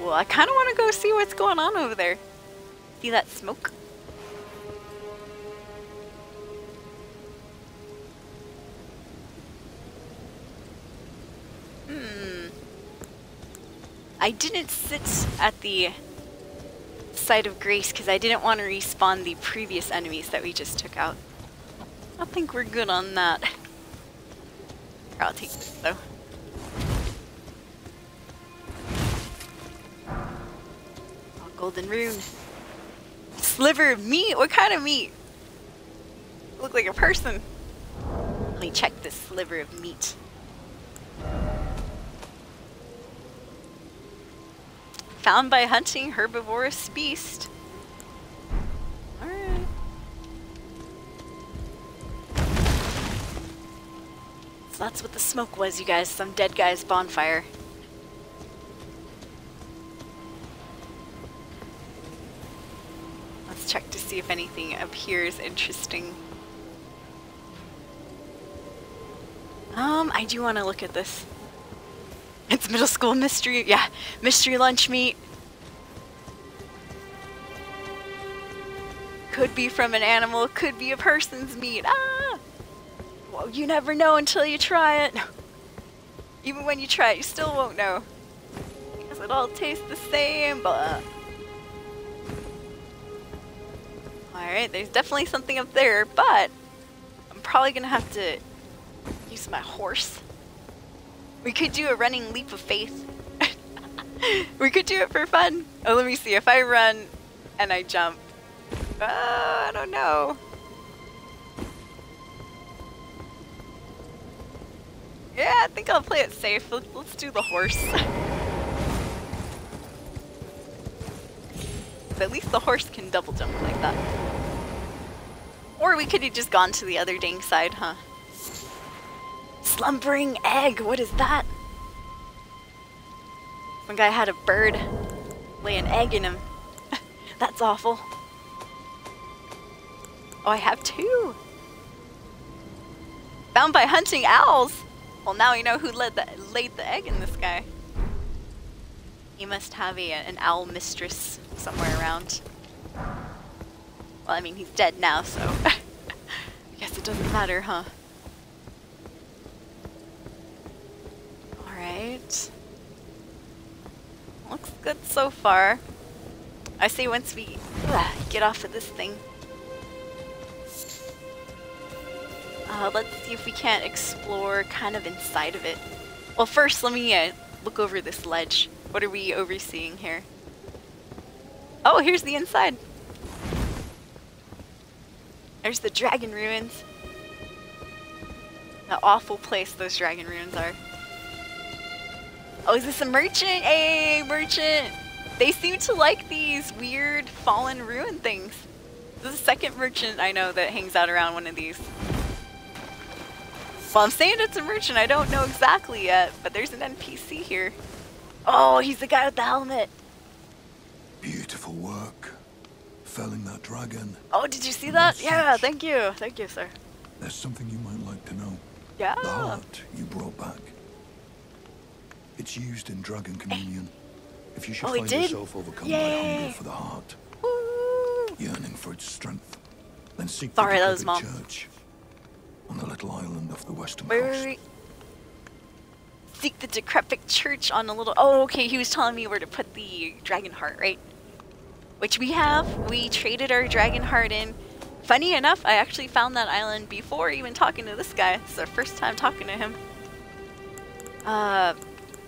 Well, I kind of want to go see what's going on over there. See that smoke? Hmm. I didn't sit at the Site of Grace because I didn't want to respawn the previous enemies that we just took out. I think we're good on that. I'll take this though. Oh, golden rune. Sliver of meat? What kind of meat? Look like a person. Let me check this sliver of meat. Found by hunting herbivorous beast. Alright. So that's what the smoke was, you guys. Some dead guy's bonfire. Let's check to see if anything appears interesting. Um, I do want to look at this. It's middle school mystery. Yeah, mystery lunch meat. Could be from an animal, could be a person's meat. Ah! Well, you never know until you try it. Even when you try it, you still won't know. Because it all tastes the same, but... Alright, there's definitely something up there, but... I'm probably gonna have to use my horse. We could do a running leap of faith. we could do it for fun. Oh, let me see. If I run and I jump. Uh, I don't know. Yeah, I think I'll play it safe. Let's, let's do the horse. at least the horse can double jump like that. Or we could have just gone to the other dang side, huh? Slumbering egg, what is that? One guy had a bird lay an egg in him. That's awful. Oh, I have two. Found by hunting owls. Well, now we know who the, laid the egg in this guy. He must have a, an owl mistress somewhere around. Well, I mean, he's dead now, so I guess it doesn't matter, huh? Right. Looks good so far. I say once we uh, get off of this thing. Uh, let's see if we can't explore kind of inside of it. Well, first, let me uh, look over this ledge. What are we overseeing here? Oh, here's the inside. There's the dragon ruins. That awful place those dragon ruins are. Oh, is this a merchant? Hey, merchant! They seem to like these weird fallen ruin things. This is the second merchant I know that hangs out around one of these. Well, I'm saying it's a merchant. I don't know exactly yet, but there's an NPC here. Oh, he's the guy with the helmet. Beautiful work. Felling that dragon. Oh, did you see that? Yeah, thank you. Thank you, sir. There's something you might like to know. Yeah. The heart you brought back. It's used in Dragon Communion. If you should Oh, find yourself overcome by hunger for the heart, Woo. yearning for its strength, then seek Sorry, the that was decrepit Mom. church on the little island off the western Wait, coast. wait, wait. Seek the decrepit church on a little. Oh, okay. He was telling me where to put the dragon heart, right? Which we have. We traded our dragon heart in. Funny enough, I actually found that island before even talking to this guy. It's our first time talking to him. Uh,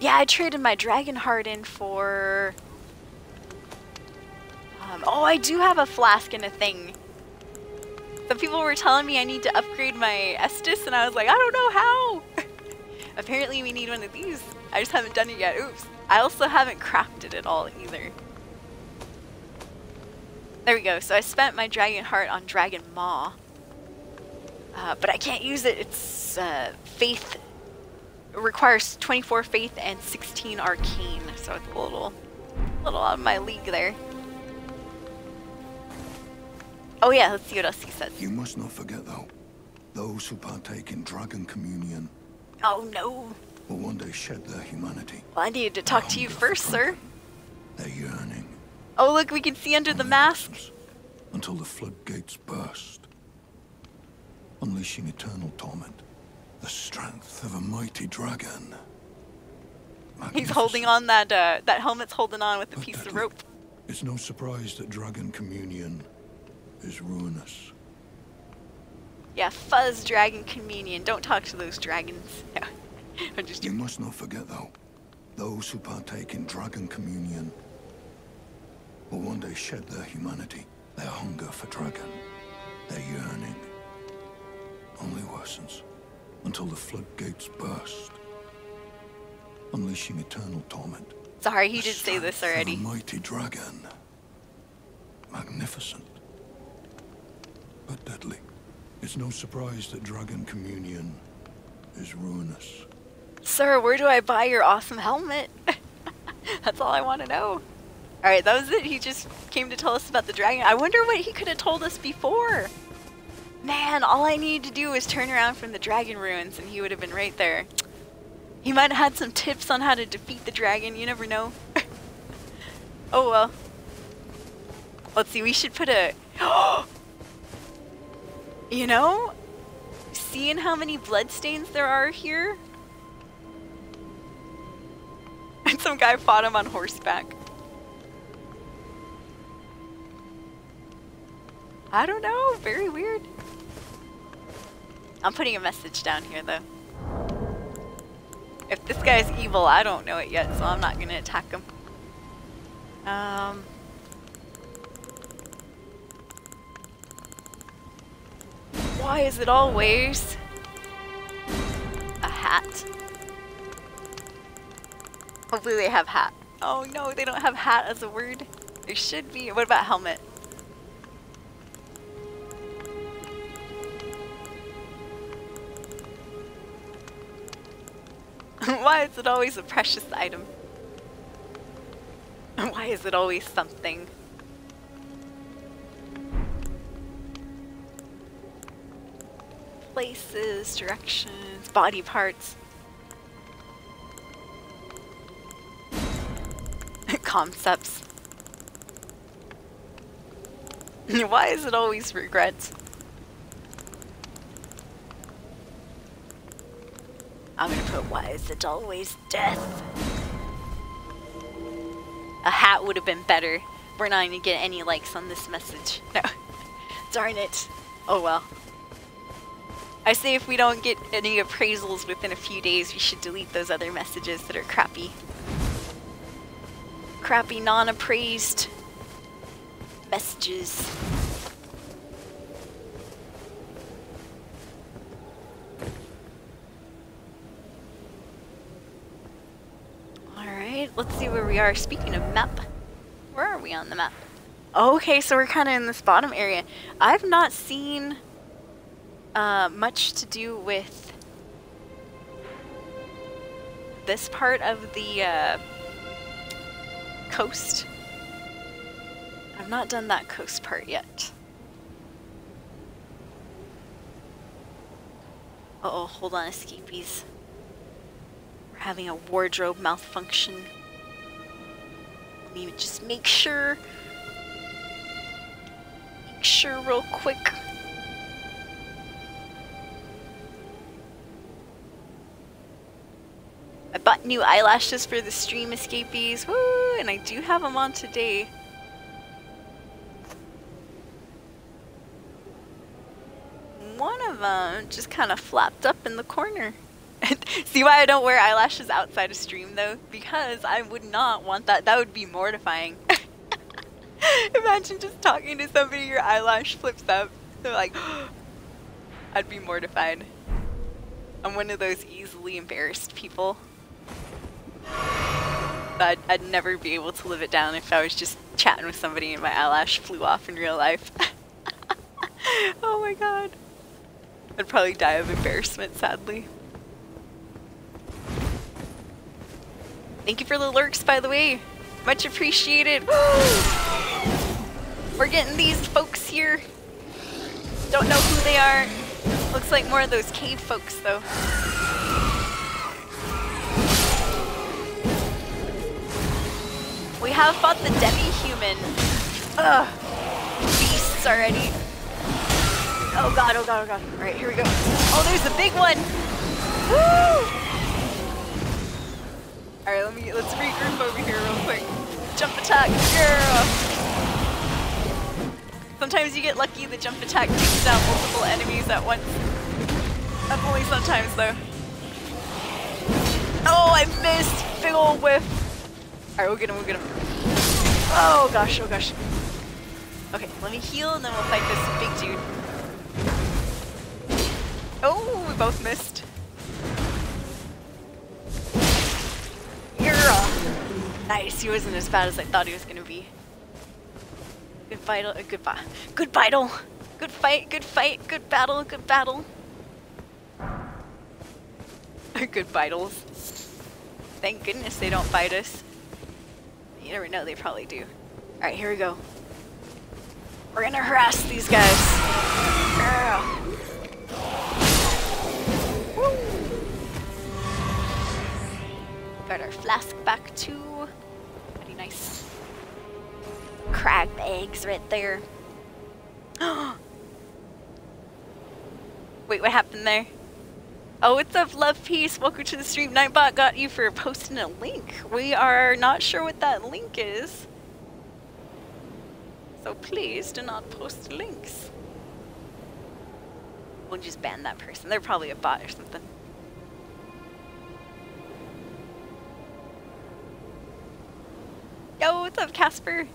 yeah, I traded my dragon heart in for. Um, oh, I do have a flask and a thing. Some people were telling me I need to upgrade my Estus, and I was like, I don't know how. Apparently, we need one of these. I just haven't done it yet. Oops. I also haven't crafted it all either. There we go. So I spent my Dragon Heart on Dragon Maw. Uh, but I can't use it. It's uh, Faith. Requires 24 Faith and 16 Arcane. So it's a little, little out of my league there. Oh yeah, let's see what else he says. You must not forget, though, those who partake in Dragon Communion Oh no. will one day shed their humanity. Well, I needed to talk to you first, sir. Their yearning. Oh, look, we can see under the mask. Until the floodgates burst, unleashing eternal torment. The strength of a mighty dragon. He's holding on that uh, that helmet's holding on with a piece of rope. It's no surprise that Dragon Communion is ruinous. Yeah, fuzz dragon communion. Don't talk to those dragons. Yeah. I'm just You must not forget, though, those who partake in Dragon Communion will one day shed their humanity, their hunger for dragon, their yearning. Only worsens until the floodgates burst, unleashing eternal torment. sorry, he did say this of already. A mighty dragon. Magnificent. But deadly. It's no surprise that Dragon Communion is ruinous. Sir, where do I buy your awesome helmet? That's all I want to know. Alright, that was it. He just came to tell us about the dragon. I wonder what he could have told us before. Man, all I needed to do was turn around from the dragon ruins and he would have been right there. He might have had some tips on how to defeat the dragon. You never know. oh well. Let's see, we should put a... you know? Seeing how many bloodstains there are here, and some guy fought him on horseback. I don't know. Very weird. I'm putting a message down here, though. If this guy's evil, I don't know it yet, so I'm not gonna attack him. Um. Why is it always a hat? Hopefully they have hat. Oh no, they don't have hat as a word. There should be. What about helmet? Why is it always a precious item? Why is it always something? Places, directions, body parts. Concepts. Why is it always regrets? I'm gonna put why is it always death? A hat would have been better. We're not gonna get any likes on this message. No. Darn it. Oh well. I say if we don't get any appraisals within a few days, we should delete those other messages that are crappy. Crappy non-appraised messages. Alright, let's see where we are. Speaking of map, where are we on the map? Okay, so we're kind of in this bottom area. I've not seen uh, much to do with this part of the uh, coast. I've not done that coast part yet. Uh oh, hold on, escapees. Having a wardrobe malfunction. Let me just make sure. Make sure real quick. I bought new eyelashes for the stream escapees. Woo! And I do have them on today. One of them just kind of flapped up in the corner. See why I don't wear eyelashes outside of stream though? Because I would not want that. That would be mortifying. Imagine just talking to somebody, your eyelash flips up. They're like, I'd be mortified. I'm one of those easily embarrassed people. I'd, I'd never be able to live it down if I was just chatting with somebody and my eyelash flew off in real life. oh my god. I'd probably die of embarrassment, sadly. Thank you for the lurks, by the way. Much appreciated. We're getting these folks here. Don't know who they are. Looks like more of those cave folks, though. We have fought the demi-human. Ugh. Beasts already. Oh god, oh god, oh god. Alright, here we go. Oh, there's the big one! Woo! Alright, let me let's regroup over here real quick. Jump attack, girl! Sometimes you get lucky the jump attack takes down multiple enemies at once. That's only sometimes though. Oh, I missed! Big ol' whiff! Alright, we'll get him, we'll get him. Oh gosh, oh gosh. Okay, let me heal and then we'll fight this big dude. Oh, we both missed. Nice, he wasn't as bad as I thought he was gonna be. Good vital, uh, good, good vital. Good fight, good fight, good battle, good battle. good vitals. Thank goodness they don't fight us. You never know, they probably do. Alright, here we go. We're gonna harass these guys. Got our flask back too. Nice. Crab eggs right there. Wait, what happened there? Oh, what's up, Love Peace? Welcome to the stream. Nightbot got you for posting a link. We are not sure what that link is. So please do not post links. We'll just ban that person. They're probably a bot or something. Yo, what's up, Casper?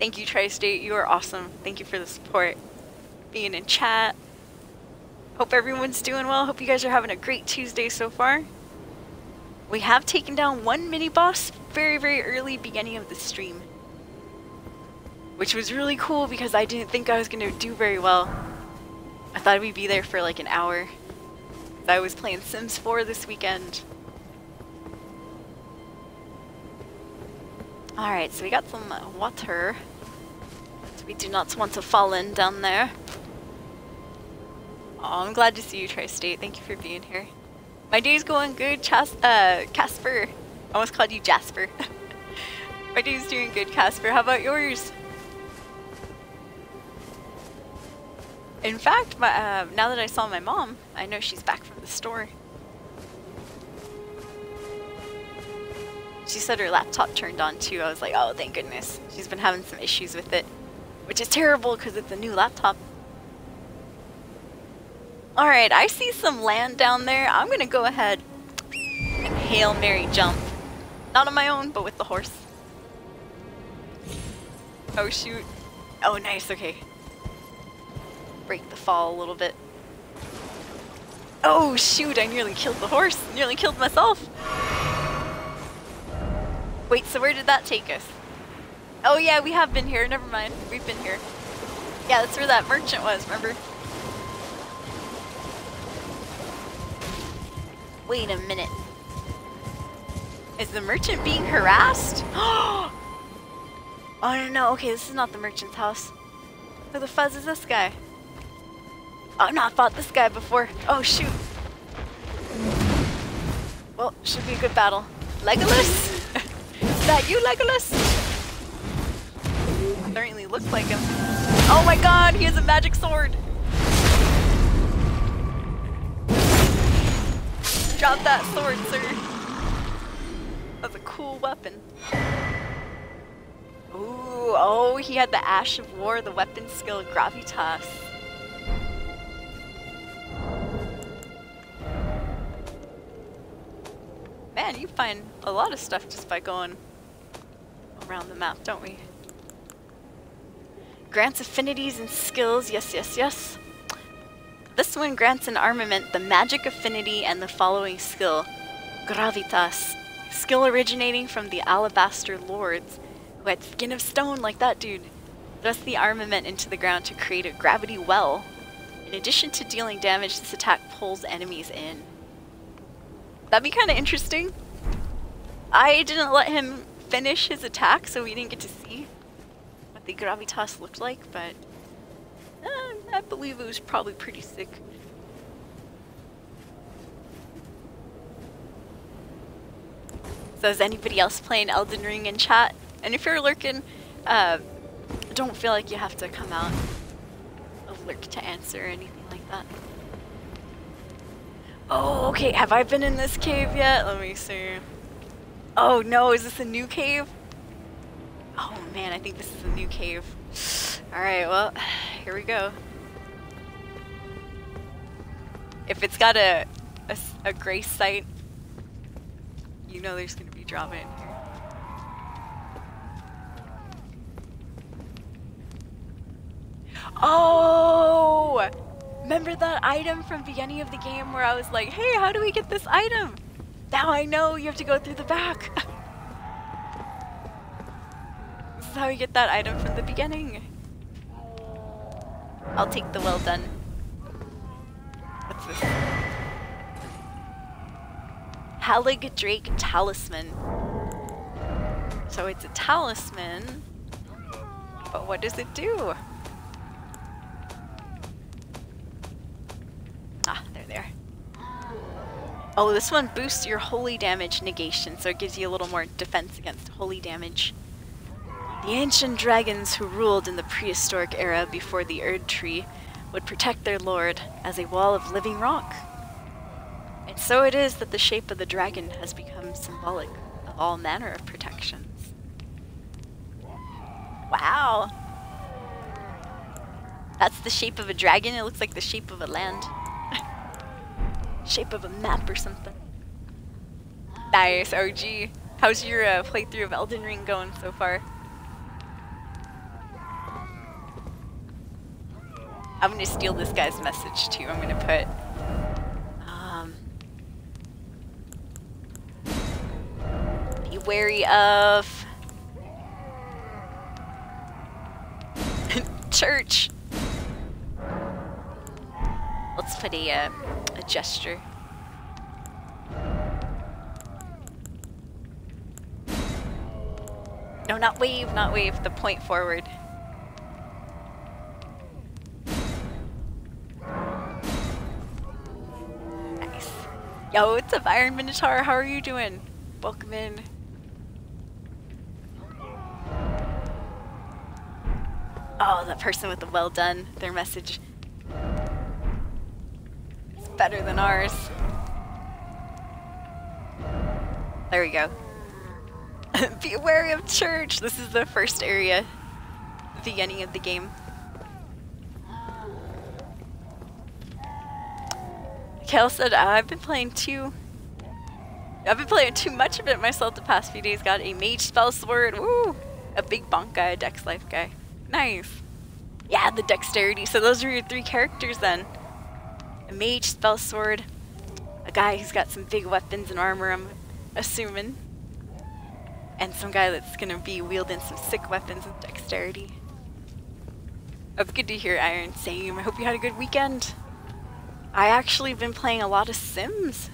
Thank you, Tri-State. You are awesome. Thank you for the support. Being in chat. Hope everyone's doing well. Hope you guys are having a great Tuesday so far. We have taken down one mini-boss very, very early beginning of the stream. Which was really cool because I didn't think I was going to do very well. I thought we'd be there for like an hour. I was playing Sims 4 this weekend. Alright, so we got some water. So we do not want to fall in down there. Oh, I'm glad to see you, Tri-State. Thank you for being here. My day's going good, Chas uh, Casper. I almost called you Jasper. My day's doing good, Casper. How about yours? In fact, my, uh, now that I saw my mom, I know she's back from the store. She said her laptop turned on too. I was like, oh, thank goodness. She's been having some issues with it, which is terrible because it's a new laptop. Alright, I see some land down there. I'm gonna go ahead and Hail Mary jump. Not on my own, but with the horse. Oh shoot. Oh nice, okay. Break the fall a little bit. Oh shoot, I nearly killed the horse. Nearly killed myself. Wait, so where did that take us? Oh yeah, we have been here. Never mind. We've been here. Yeah, that's where that merchant was, remember? Wait a minute. Is the merchant being harassed? oh no, no, okay, this is not the merchant's house. Who the fuzz is this guy? Oh, I've not fought this guy before. Oh shoot. Well, should be a good battle. Legolas? Is that you, Legolas? Certainly looks like him. Oh my god, he has a magic sword! Drop that sword, sir. That's a cool weapon. Ooh, oh, he had the Ash of War, the weapon skill Gravitas. Man, you find a lot of stuff just by going around the map, don't we? Grants affinities and skills, yes, yes, yes. This one grants an armament the magic affinity and the following skill, Gravitas, skill originating from the Alabaster Lords, who had skin of stone like that dude. Thrust the armament into the ground to create a gravity well. In addition to dealing damage, this attack pulls enemies in. That'd be kind of interesting. I didn't let him finish his attack, so we didn't get to see what the Gravitas looked like, but uh, I believe it was probably pretty sick. So is anybody else playing Elden Ring in chat? And if you're lurking, uh, don't feel like you have to come out lurk to answer or anything like that. Oh, okay, have I been in this cave yet? Let me see. Oh no, is this a new cave? Oh man, I think this is a new cave. Alright, well, here we go. If it's got a, a, a grace site, you know there's to be drama in here. Oh! Remember that item from beginning of the game where I was like, hey, how do we get this item? Now I know you have to go through the back. this is how you get that item from the beginning. I'll take the well done. What's this? Haligdrake Talisman. So it's a talisman, but what does it do? Ah, they're there. Oh, this one boosts your holy damage negation, so it gives you a little more defense against holy damage. The ancient dragons who ruled in the prehistoric era before the Erdtree would protect their lord as a wall of living rock. And so it is that the shape of the dragon has become symbolic of all manner of protections. Wow! That's the shape of a dragon. It looks like the shape of a land. Shape of a map or something. Nice, OG. How's your uh, playthrough of Elden Ring going so far? I'm gonna steal this guy's message too. I'm gonna put um, be wary of church. Let's put a uh, a gesture. No, not wave, not wave. The point forward. Nice. Yo, it's up, Iron Minotaur? How are you doing? Welcome in. Oh, the person with the well done, their message. Better than ours. There we go. Be wary of church! This is the first area, beginning of the game. Kale said, I've been playing too. I've been playing too much of it myself the past few days. Got a mage spell sword. Woo! A big bonk guy, a dex life guy. Nice. Yeah, the dexterity. So those are your three characters then. A mage spell sword. A guy who's got some big weapons and armor, I'm assuming. And some guy that's gonna be wielding some sick weapons and dexterity. It's good to hear, Iron. Same. I hope you had a good weekend. I actually been playing a lot of Sims.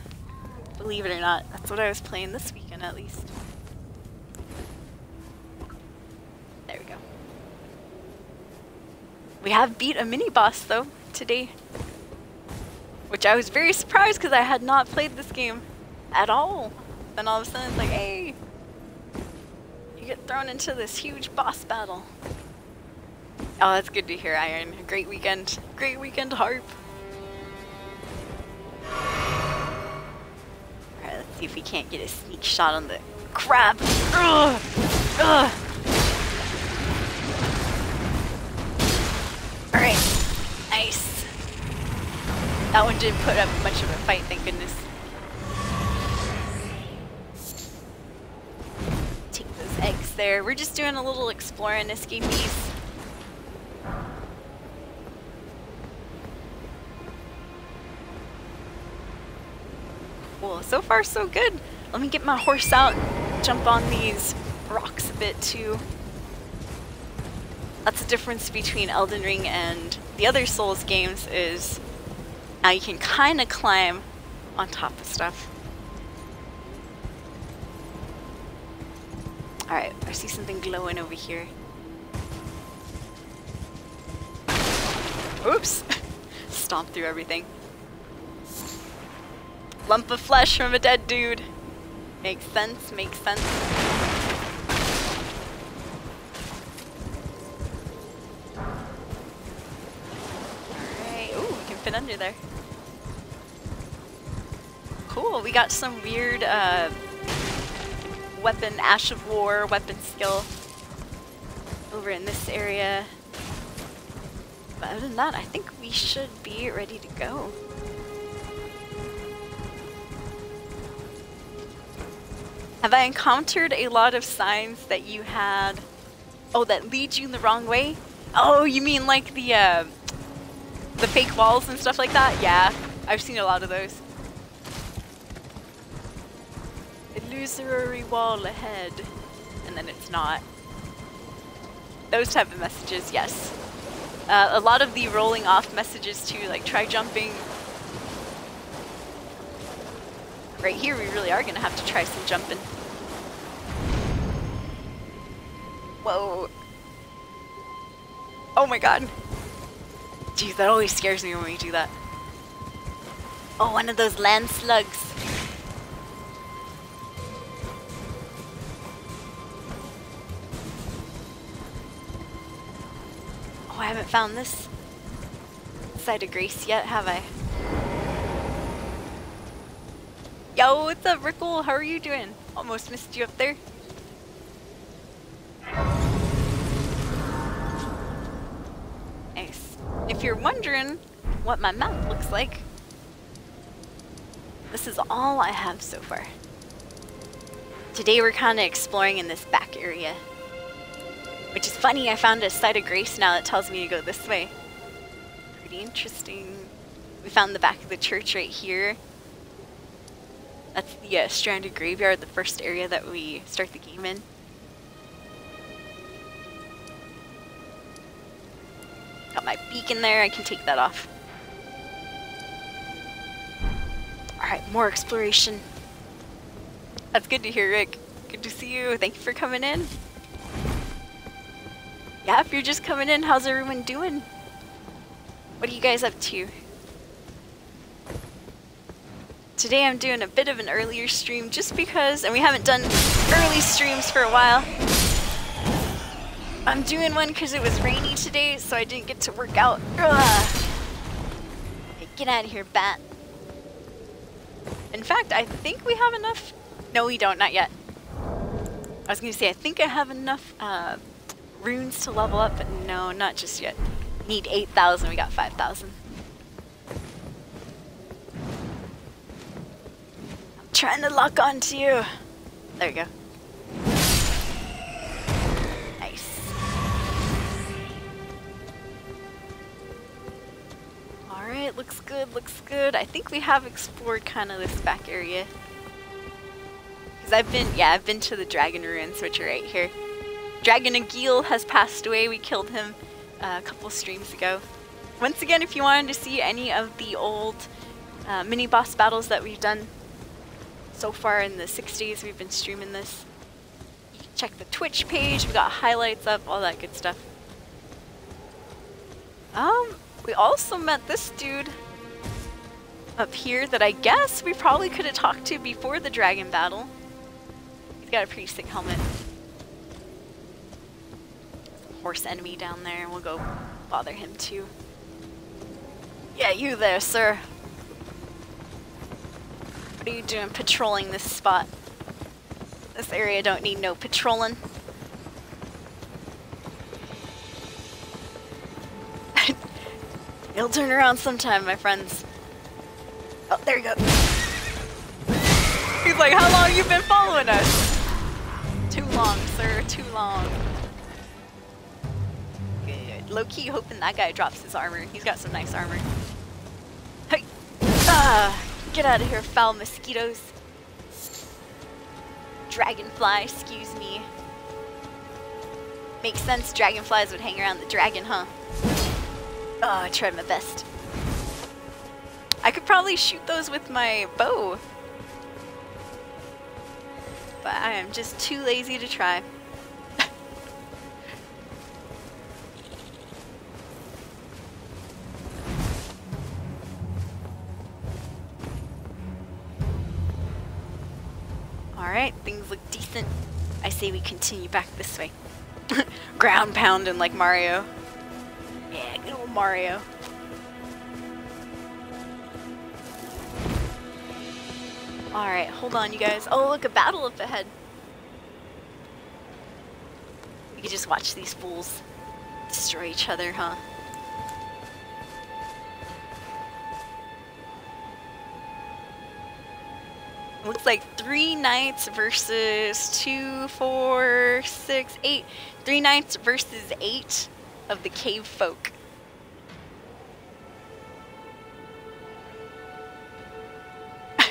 Believe it or not, that's what I was playing this weekend at least. There we go. We have beat a mini boss though today. Which I was very surprised because I had not played this game at all. Then all of a sudden it's like, hey, you get thrown into this huge boss battle. Oh, that's good to hear, Iron. Great weekend. Great weekend, Harp. Alright, let's see if we can't get a sneak shot on the crab. Ugh! Ugh! That one didn't put up much of a fight, thank goodness. Take those eggs there. We're just doing a little exploring escapees. Cool. So far, so good. Let me get my horse out, jump on these rocks a bit too. That's the difference between Elden Ring and the other Souls games is now you can kind of climb on top of stuff. Alright, I see something glowing over here. Oops! Stomp through everything. Lump of flesh from a dead dude. Makes sense, makes sense. Alright, ooh, we can fit under there. Cool, we got some weird uh, weapon, Ash of War weapon skill over in this area. But other than that, I think we should be ready to go. Have I encountered a lot of signs that you had... Oh, that lead you in the wrong way? Oh, you mean like the, uh, the fake walls and stuff like that? Yeah, I've seen a lot of those. Illusory wall ahead. And then it's not. Those type of messages, yes. Uh, a lot of the rolling off messages too, like try jumping. Right here, we really are gonna have to try some jumping. Whoa. Oh my god. Jeez, that always scares me when we do that. Oh, one of those land slugs. I haven't found this site of grace yet, have I? Yo, what's up, Rickle? How are you doing? Almost missed you up there. Nice. If you're wondering what my map looks like, this is all I have so far. Today we're kind of exploring in this back area. Which is funny, I found a site of grace now that tells me to go this way. Pretty interesting. We found the back of the church right here. That's the uh, Stranded Graveyard, the first area that we start the game in. Got my beacon there, I can take that off. Alright, more exploration. That's good to hear, Rick. Good to see you. Thank you for coming in. Yeah, if you're just coming in, how's everyone doing? What are you guys up to? Today I'm doing a bit of an earlier stream just because, and we haven't done early streams for a while. I'm doing one because it was rainy today, so I didn't get to work out. Ugh. Get out of here, bat. In fact, I think we have enough. No, we don't, not yet. I was gonna say, I think I have enough uh, runes to level up, but no, not just yet. Need 8,000, we got 5,000. I'm trying to lock onto you. There you go. Nice. Alright, looks good, looks good. I think we have explored kind of this back area. Because I've been, yeah, I've been to the Dragon Ruins, which are right here. Dragon Agheel has passed away. We killed him uh, a couple streams ago. Once again, if you wanted to see any of the old uh, mini boss battles that we've done so far in the 60s, we've been streaming this. You can check the Twitch page. We got highlights up, all that good stuff. Um, we also met this dude up here that I guess we probably could have talked to before the dragon battle. He's got a pretty sick helmet. Enemy down there. And we'll go bother him too. Yeah, you there, sir. What are you doing patrolling this spot? This area don't need no patrolling. You'll turn around sometime, my friends. Oh, there you go. He's like, how long you been following us? Too long, sir, too long. Low-key hoping that guy drops his armor. He's got some nice armor. Hey! Ah! Get out of here, foul mosquitoes. Dragonfly, excuse me. Makes sense, dragonflies would hang around the dragon, huh? Oh, I tried my best. I could probably shoot those with my bow. But I am just too lazy to try. Alright, things look decent. I say we continue back this way. Ground pounding like Mario. Yeah, good old Mario. Alright, hold on you guys. Oh look, a battle up ahead. We could just watch these fools destroy each other, huh? Looks like three knights versus two, four, six, eight. Three knights versus eight of the cave folk.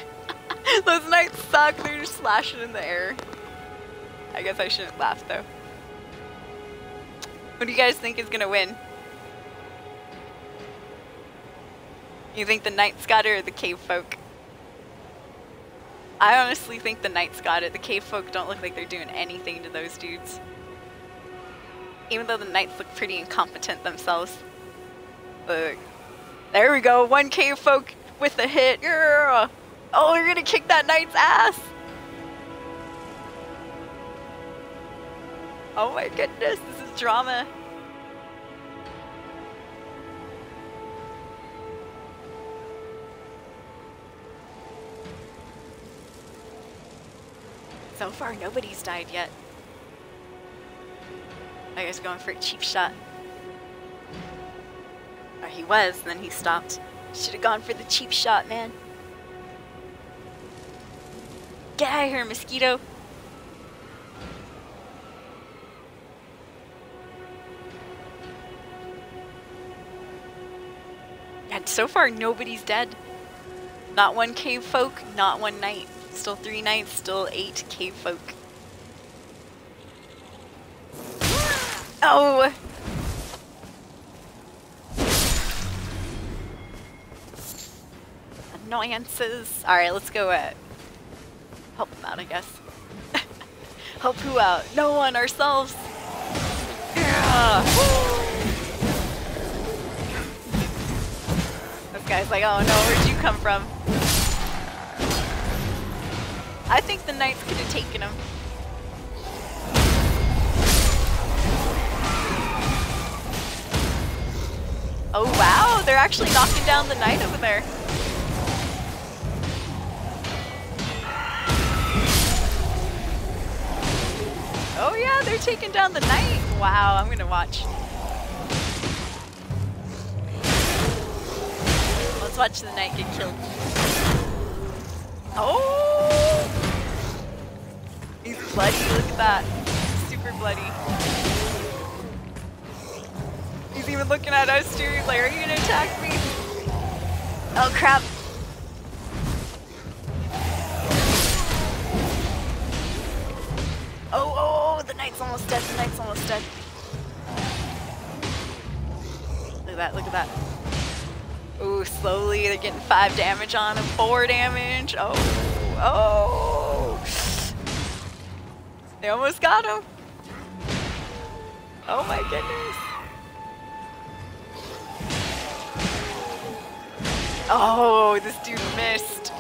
Those knights suck. They're just slashing in the air. I guess I shouldn't laugh though. What do you guys think is gonna win? You think the knights got it or the cave folk? I honestly think the knights got it. The cave folk don't look like they're doing anything to those dudes. Even though the knights look pretty incompetent themselves. Look. There we go. One cave folk with a hit. Yeah. Oh, you're gonna kick that knight's ass. Oh my goodness, this is drama. So far, nobody's died yet. I guess going for a cheap shot. Or he was, then he stopped. Should have gone for the cheap shot, man. Get out of here, mosquito. And so far, nobody's dead. Not one cave folk, not one knight. Still three knights, still eight cave folk. Oh! Annoyances. Alright, let's go uh, help them out, I guess. help who out? No one, ourselves! Yeah! This guy's like, oh no, where'd you come from? I think the knights could have taken him. Oh wow, they're actually knocking down the knight over there. Oh yeah, they're taking down the knight. Wow, I'm gonna watch. Let's watch the knight get killed. Oh! He's bloody, look at that. Super bloody. He's even looking at us too. He's like, are you gonna attack me? Oh crap. Oh, oh, oh, the knight's almost dead. The knight's almost dead. Look at that, look at that. Ooh, slowly they're getting five damage on him, four damage. Oh, oh. They almost got him. Oh my goodness. Oh, this dude missed.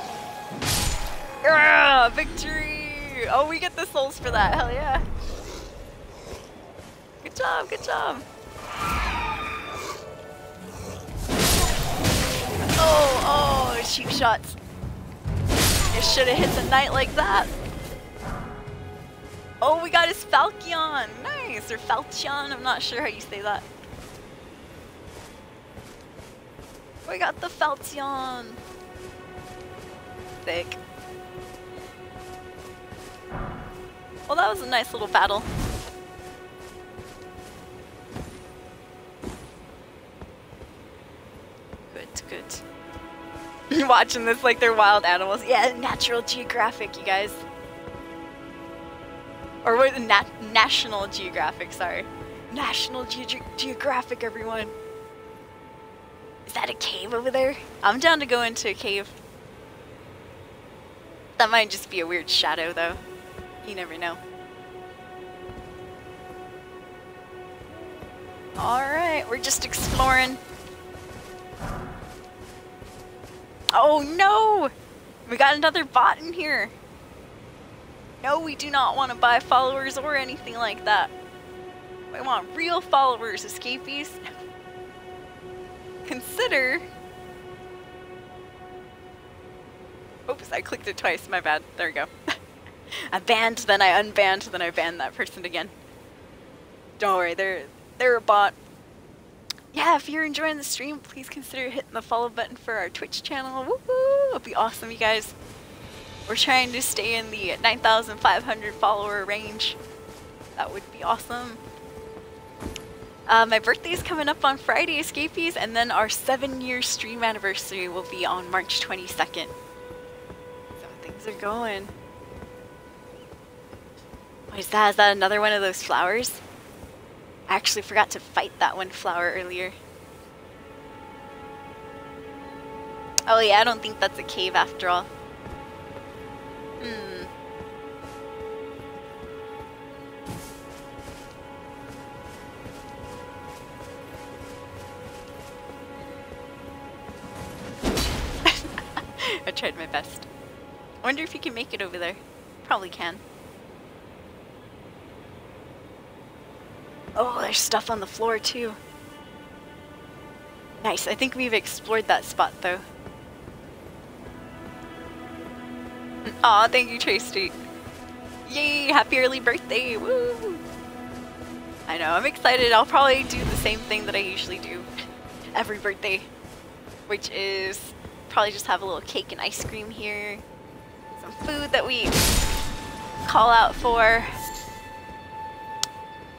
Yeah, victory! Oh, we get the souls for that. Hell yeah. Good job, good job. Oh, oh, cheap shots. You should have hit the knight like that. Oh, we got his Falchion. Nice, or Falchion. I'm not sure how you say that. We got the Falchion. Thick. Well, that was a nice little battle. Good, good. Watching this like they're wild animals. Yeah, Natural Geographic, you guys. Or what? Nat National Geographic, sorry. National Ge Geographic, everyone. Is that a cave over there? I'm down to go into a cave. That might just be a weird shadow, though. You never know. Alright, we're just exploring. Oh no! We got another bot in here. No, we do not want to buy followers or anything like that. We want real followers, escapees. Consider... Oops, I clicked it twice, my bad. There we go. I banned, then I unbanned, then I banned that person again. Don't worry, they're, they're a bot. Yeah, if you're enjoying the stream, please consider hitting the follow button for our Twitch channel. Woohoo! It'll be awesome, you guys. We're trying to stay in the 9,500 follower range. That would be awesome. Uh, my birthday is coming up on Friday, Escapees, and then our seven year stream anniversary will be on March 22nd. So things are going. What is that? Is that another one of those flowers? I actually forgot to fight that one flower earlier. Oh yeah, I don't think that's a cave after all. Hmm. I tried my best. I wonder if you can make it over there. Probably can. Oh, there's stuff on the floor too. Nice, I think we've explored that spot though. Aw, thank you, Tracy. Yay, happy early birthday, woo! I know, I'm excited. I'll probably do the same thing that I usually do every birthday, which is probably just have a little cake and ice cream here, some food that we call out for,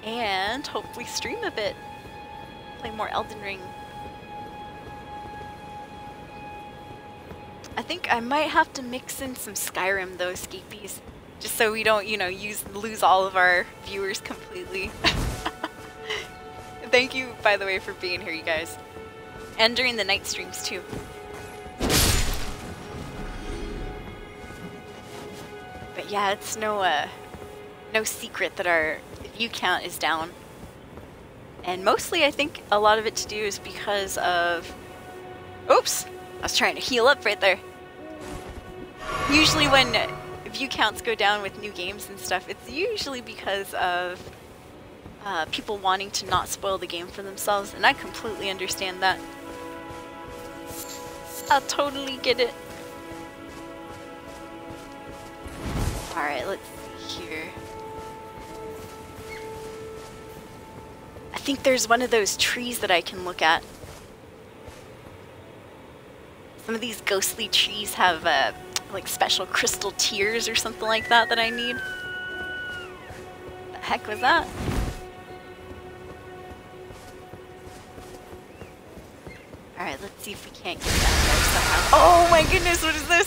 and hopefully stream a bit, play more Elden Ring. I think I might have to mix in some Skyrim though, Skeepies. Just so we don't, you know, use lose all of our viewers completely. Thank you, by the way, for being here, you guys. And during the night streams, too. But yeah, it's no, uh, no secret that our view count is down. And mostly, I think a lot of it to do is because of... Oops! I was trying to heal up right there. Usually when view counts go down with new games and stuff, it's usually because of uh, people wanting to not spoil the game for themselves, and I completely understand that. I'll totally get it. Alright, let's see here. Think there's one of those trees that I can look at. Some of these ghostly trees have uh, like special crystal tears or something like that that I need. The heck was that? Alright, let's see if we can't get down there somehow. Oh my goodness, what is this?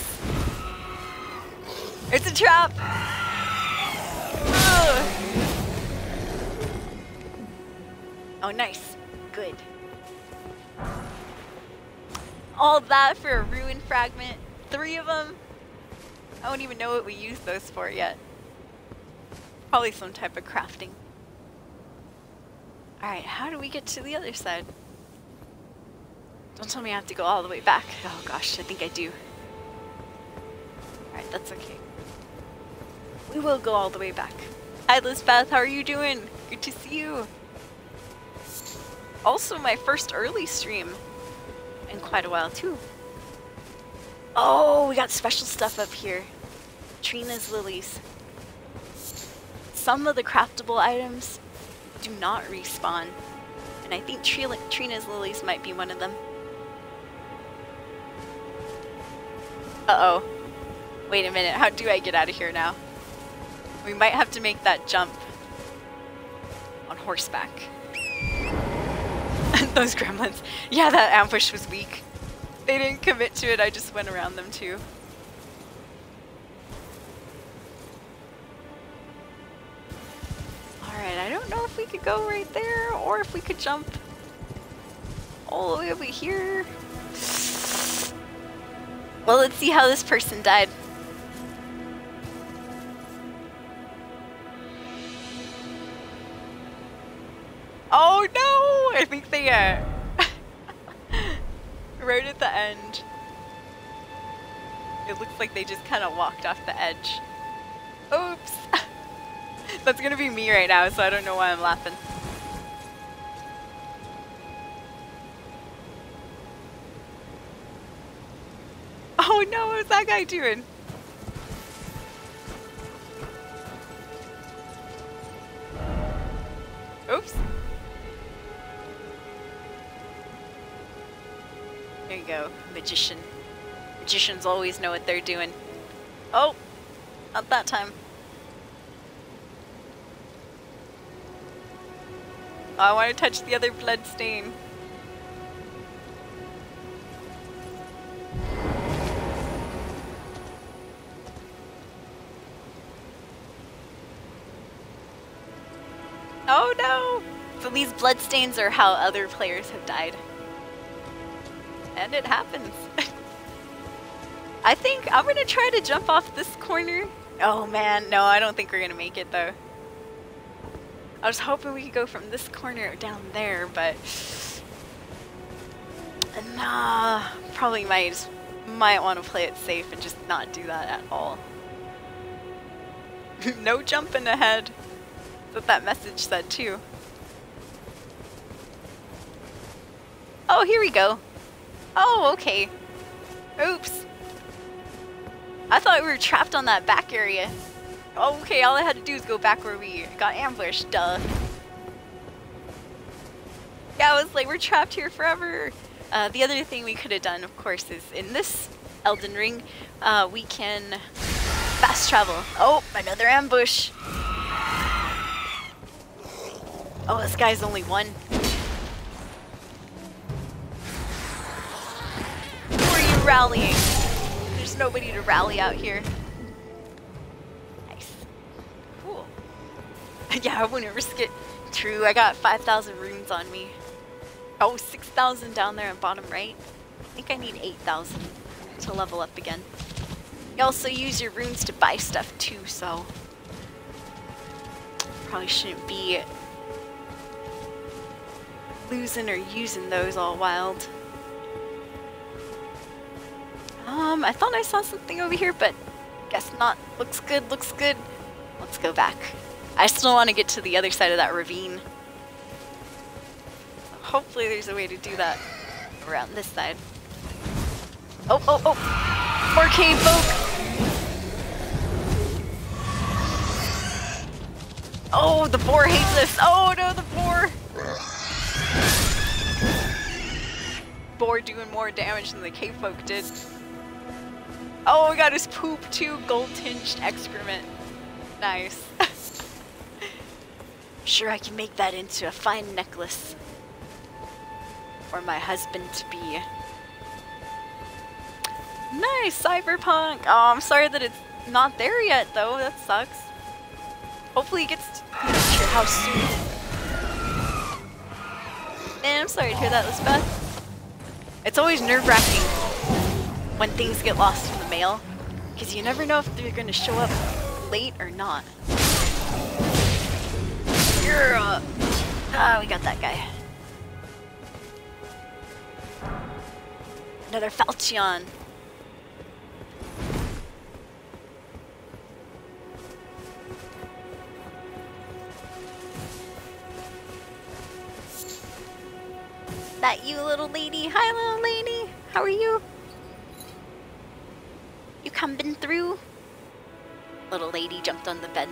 It's a trap! Ugh. Oh, nice. Good. All that for a ruin fragment. Three of them. I don't even know what we use those for yet. Probably some type of crafting. Alright, how do we get to the other side? Don't tell me I have to go all the way back. Oh gosh, I think I do. Alright, that's okay. We will go all the way back. Hi Lisbeth, how are you doing? Good to see you. Also my first early stream in quite a while too. Oh, we got special stuff up here. Trina's lilies. Some of the craftable items do not respawn. And I think Trina's lilies might be one of them. Uh-oh. Wait a minute, how do I get out of here now? We might have to make that jump on horseback. Those gremlins. Yeah, that ambush was weak. They didn't commit to it, I just went around them too. Alright, I don't know if we could go right there or if we could jump all the way over here. Well, let's see how this person died. Oh no! I think they uh right at the end. It looks like they just kind of walked off the edge. Oops! That's gonna be me right now, so I don't know why I'm laughing. Oh no, what's that guy doing? Oops. There you go, magician. Magicians always know what they're doing. Oh, not that time. Oh, I want to touch the other blood stain. Oh no! So these bloodstains are how other players have died. And it happens. I think I'm gonna try to jump off this corner. Oh man, no, I don't think we're gonna make it though. I was hoping we could go from this corner down there, but... Nah, probably might, might want to play it safe and just not do that at all. no jumping ahead. What that message said too. Oh, here we go. Oh, okay. Oops. I thought we were trapped on that back area. Oh, okay, all I had to do is go back where we got ambushed, duh. Yeah, I was like, we're trapped here forever. Uh, the other thing we could have done, of course, is in this Elden Ring, uh, we can fast travel. Oh, another ambush. Oh, this guy's only one. Rallying? There's nobody to rally out here. Nice. Cool. yeah, I wouldn't risk it. True, I got 5,000 runes on me. Oh, 6,000 down there in bottom right. I think I need 8,000 to level up again. You also use your runes to buy stuff too, so... Probably shouldn't be losing or using those all wild. Um, I thought I saw something over here, but guess not. Looks good, looks good. Let's go back. I still want to get to the other side of that ravine. So hopefully there's a way to do that around this side. Oh, oh, oh! More cave folk! Oh, the boar hates this! Oh no, the boar! Boar doing more damage than the cave folk did. Oh, we got his poop too, gold-tinged excrement. Nice. sure I can make that into a fine necklace. For my husband to be. Nice, cyberpunk! Oh, I'm sorry that it's not there yet though, that sucks. Hopefully it gets to your house soon. Man, I'm sorry to hear that, Lisbeth. It's always nerve-wracking when things get lost in the mail, because you never know if they're going to show up late or not. You're. Ah, we got that guy. Another Falchion. That you little lady? Hi little lady. How are you? You coming through? Little lady jumped on the bed.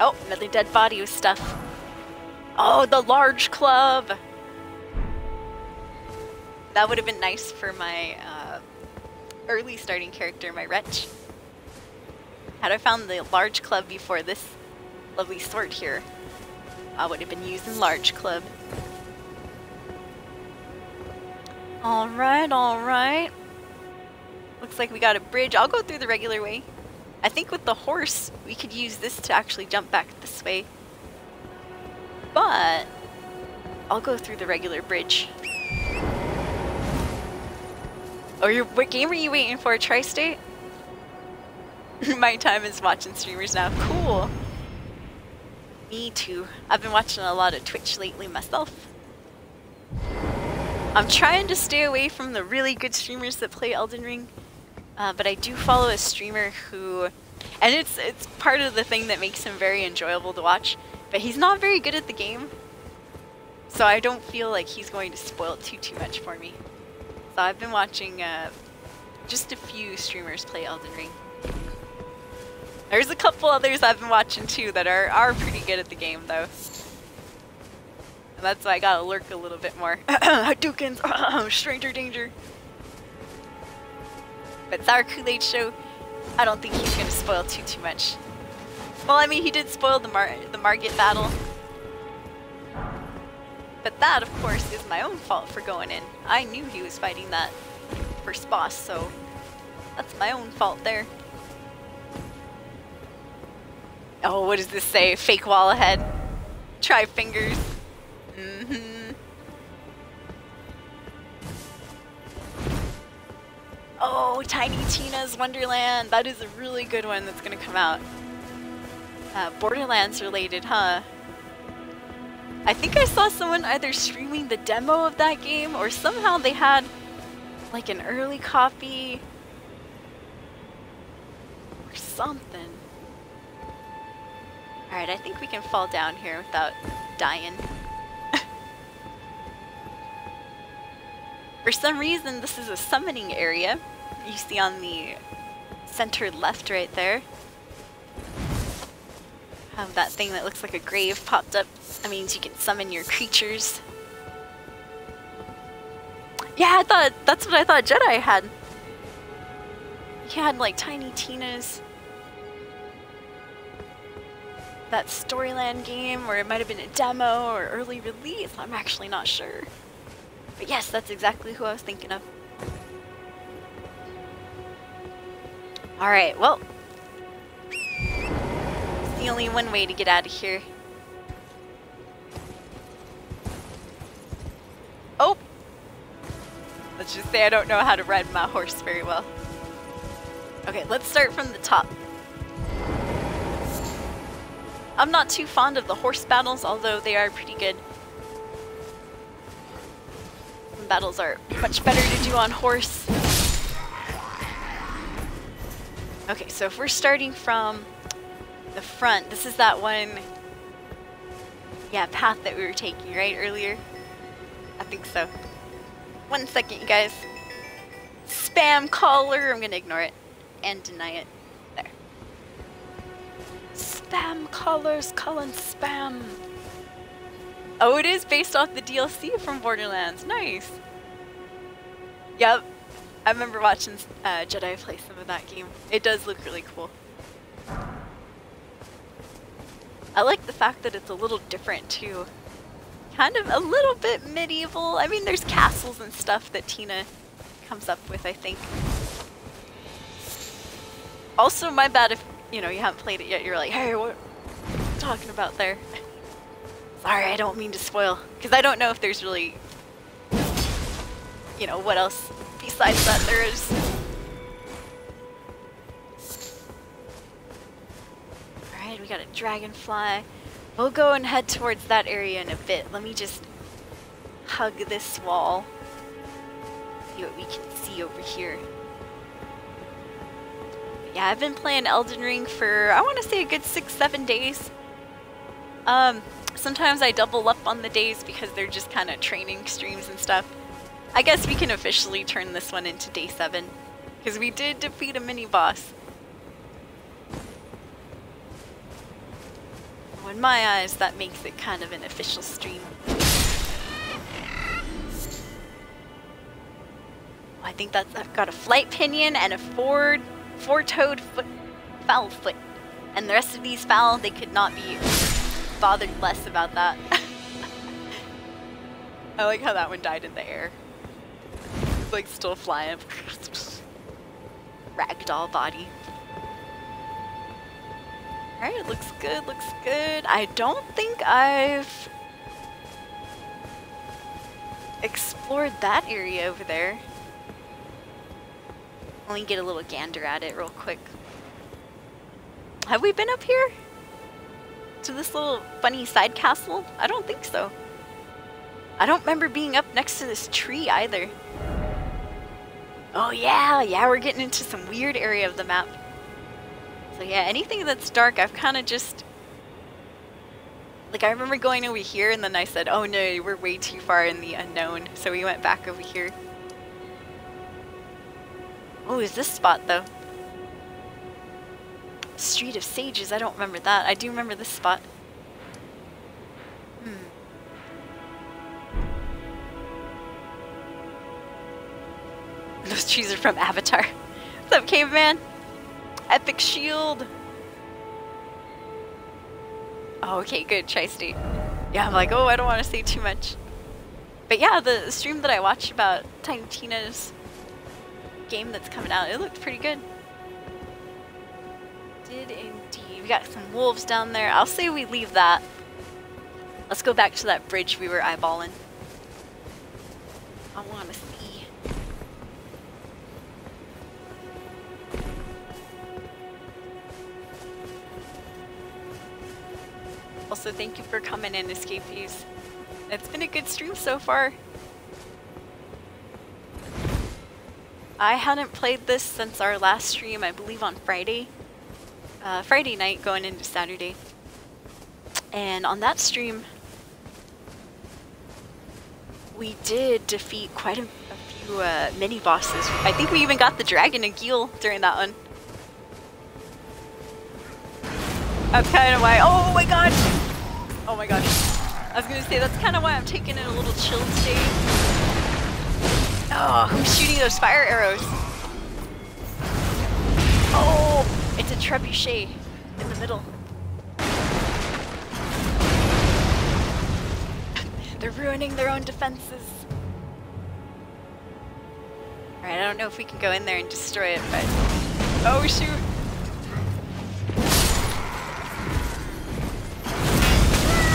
Oh, another dead body with stuff. Oh, the large club! That would have been nice for my uh, early starting character, my wretch. Had I found the large club before this lovely sword here, I would have been using large club. Alright, alright. Looks like we got a bridge. I'll go through the regular way. I think with the horse, we could use this to actually jump back this way. But, I'll go through the regular bridge. Oh, you what game are you waiting for? Tri-State? My time is watching streamers now. Cool. Me too. I've been watching a lot of Twitch lately myself. I'm trying to stay away from the really good streamers that play Elden Ring, uh, but I do follow a streamer who, and it's it's part of the thing that makes him very enjoyable to watch, but he's not very good at the game, so I don't feel like he's going to spoil too too much for me. So I've been watching uh, just a few streamers play Elden Ring. There's a couple others I've been watching too that are, are pretty good at the game though. And that's why I gotta lurk a little bit more. Hadoukens! Um, Stranger danger! But Sour Kool-Aid Show, I don't think he's gonna spoil too too much. Well, I mean, he did spoil the Mar the Margit battle. But that, of course, is my own fault for going in. I knew he was fighting that first boss, so that's my own fault there. Oh, what does this say? Fake wall ahead. Try fingers. Mm-hmm. Oh, Tiny Tina's Wonderland. That is a really good one that's gonna come out. Uh, Borderlands related, huh? I think I saw someone either streaming the demo of that game or somehow they had like an early copy or something. Alright, I think we can fall down here without dying. For some reason, this is a summoning area. You see on the center left right there. Have that thing that looks like a grave popped up. That means you can summon your creatures. Yeah, I thought that's what I thought Jedi had. He had like tiny Tinas that Storyland game, or it might have been a demo or early release. I'm actually not sure. But yes, that's exactly who I was thinking of. Alright, well. It's the only one way to get out of here. Oh! Let's just say I don't know how to ride my horse very well. Okay, let's start from the top. I'm not too fond of the horse battles, although they are pretty good. Battles are much better to do on horse. Okay, so if we're starting from the front, this is that one, yeah, path that we were taking, right, earlier? I think so. One second, you guys. Spam caller, I'm gonna ignore it and deny it. There. Spam callers calling spam. Oh, it is based off the DLC from Borderlands. Nice. Yep. I remember watching uh, Jedi play some of that game. It does look really cool. I like the fact that it's a little different too. Kind of a little bit medieval. I mean, there's castles and stuff that Tina comes up with, I think. Also, my bad if, you know, you haven't played it yet. You're like, hey, what talking about there? Sorry, I don't mean to spoil. Because I don't know if there's really, you know, what else besides that there is. Alright, we got a dragonfly. We'll go and head towards that area in a bit. Let me just hug this wall. See what we can see over here. yeah, I've been playing Elden Ring for, I want to say a good six, seven days. Um, sometimes I double up on the days because they're just kind of training streams and stuff. I guess we can officially turn this one into day 7. Because we did defeat a mini-boss. in my eyes, that makes it kind of an official stream. Oh, I think that's I've got a flight pinion and a four four-toed foot fowl foot. And the rest of these fowl, they could not be bothered less about that. I like how that one died in the air It's like still flying. Ragdoll body. Alright, it looks good, looks good. I don't think I've explored that area over there. Let me get a little gander at it real quick. Have we been up here? To this little funny side castle? I don't think so. I don't remember being up next to this tree either. Oh yeah, yeah, we're getting into some weird area of the map. So yeah, anything that's dark, I've kind of just... Like, I remember going over here, and then I said, oh no, we're way too far in the unknown. So we went back over here. Oh, is this spot, though? Street of Sages, I don't remember that. I do remember this spot. Hmm. Those trees are from Avatar. What's up, caveman? Epic shield. Oh, okay, good, Tri-State. Yeah, I'm like, oh, I don't want to say too much. But yeah, the stream that I watched about Tiny Tina's game that's coming out, it looked pretty good. Did indeed. We got some wolves down there. I'll say we leave that. Let's go back to that bridge we were eyeballing. I want to see. Also, thank you for coming in, Escapees. It's been a good stream so far. I hadn't played this since our last stream, I believe on Friday. Uh, Friday night going into Saturday. And on that stream, we did defeat quite a, a few uh, mini-bosses. I think we even got the Dragon Agheel during that one. That's kind of why- oh my god! Oh my gosh. I was gonna say, that's kind of why I'm taking it a little chill today. Oh, who's shooting those fire arrows? Trebuchet in the middle. They're ruining their own defenses. Alright, I don't know if we can go in there and destroy it, but... Oh shoot!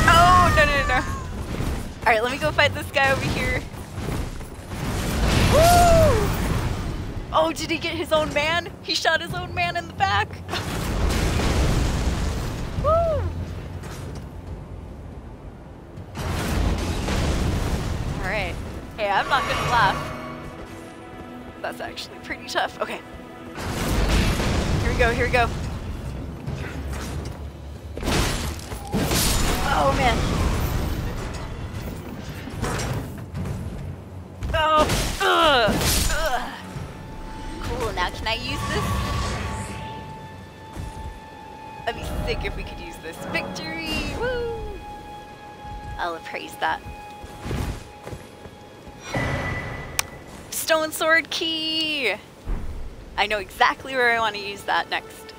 Oh, no, no, no. Alright, let me go fight this guy over here. Woo! Oh, did he get his own man? He shot his own man in the back. Woo! Alright. Hey, I'm not gonna laugh. That's actually pretty tough. Okay. Here we go, here we go. Oh man. Can I use this? That'd be sick if we could use this. Victory! Woo! I'll appraise that. Stone Sword Key! I know exactly where I want to use that next.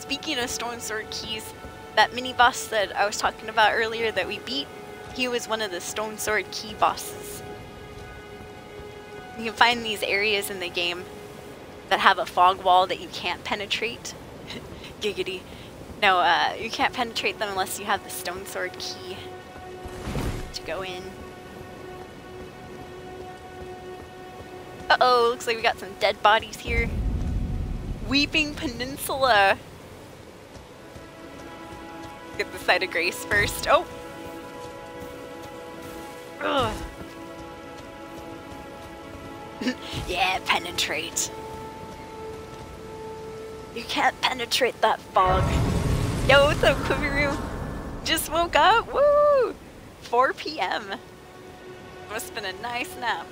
Speaking of Stone Sword Keys, that mini boss that I was talking about earlier that we beat, he was one of the Stone Sword Key bosses. You can find these areas in the game that have a fog wall that you can't penetrate. Giggity. No, uh, you can't penetrate them unless you have the Stone Sword Key to go in. Uh-oh, looks like we got some dead bodies here. Weeping Peninsula. Get the site of grace first. Oh! Ugh. yeah, penetrate. You can't penetrate that fog. Yo, what's up, Quibiru? Just woke up, woo! 4 p.m. Must have been a nice nap.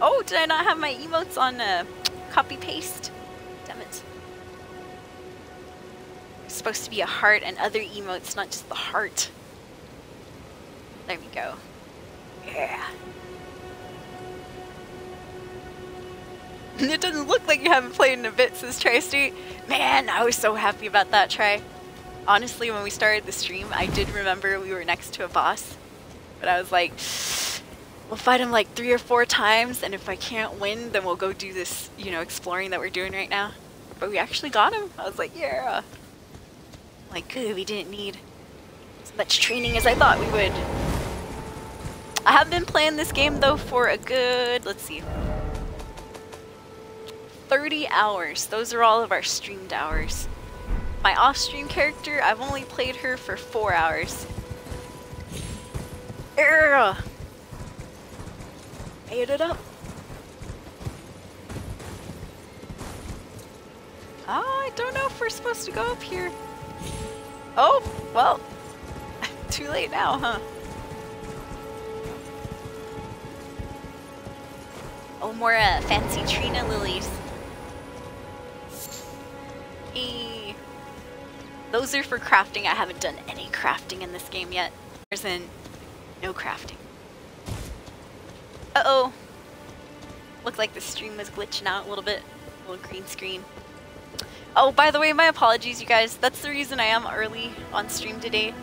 Oh, did I not have my emotes on uh, copy paste? Damn it. It's supposed to be a heart and other emotes, not just the heart. There we go. Yeah. it doesn't look like you haven't played in a bit, says Tri-State. Man, I was so happy about that try. Honestly, when we started the stream, I did remember we were next to a boss. But I was like, we'll fight him like three or four times, and if I can't win, then we'll go do this, you know, exploring that we're doing right now. But we actually got him. I was like, yeah. Like, good, we didn't need as much training as I thought we would. I have been playing this game, though, for a good, let's see, 30 hours. Those are all of our streamed hours. My off-stream character, I've only played her for four hours. Ugh. Made it up. Oh, I don't know if we're supposed to go up here. Oh, well, too late now, huh? Oh, more uh, fancy Trina lilies. Those are for crafting. I haven't done any crafting in this game yet. There's in no crafting. Uh-oh. Looked like the stream was glitching out a little bit. A little green screen. Oh, by the way, my apologies, you guys. That's the reason I am early on stream today.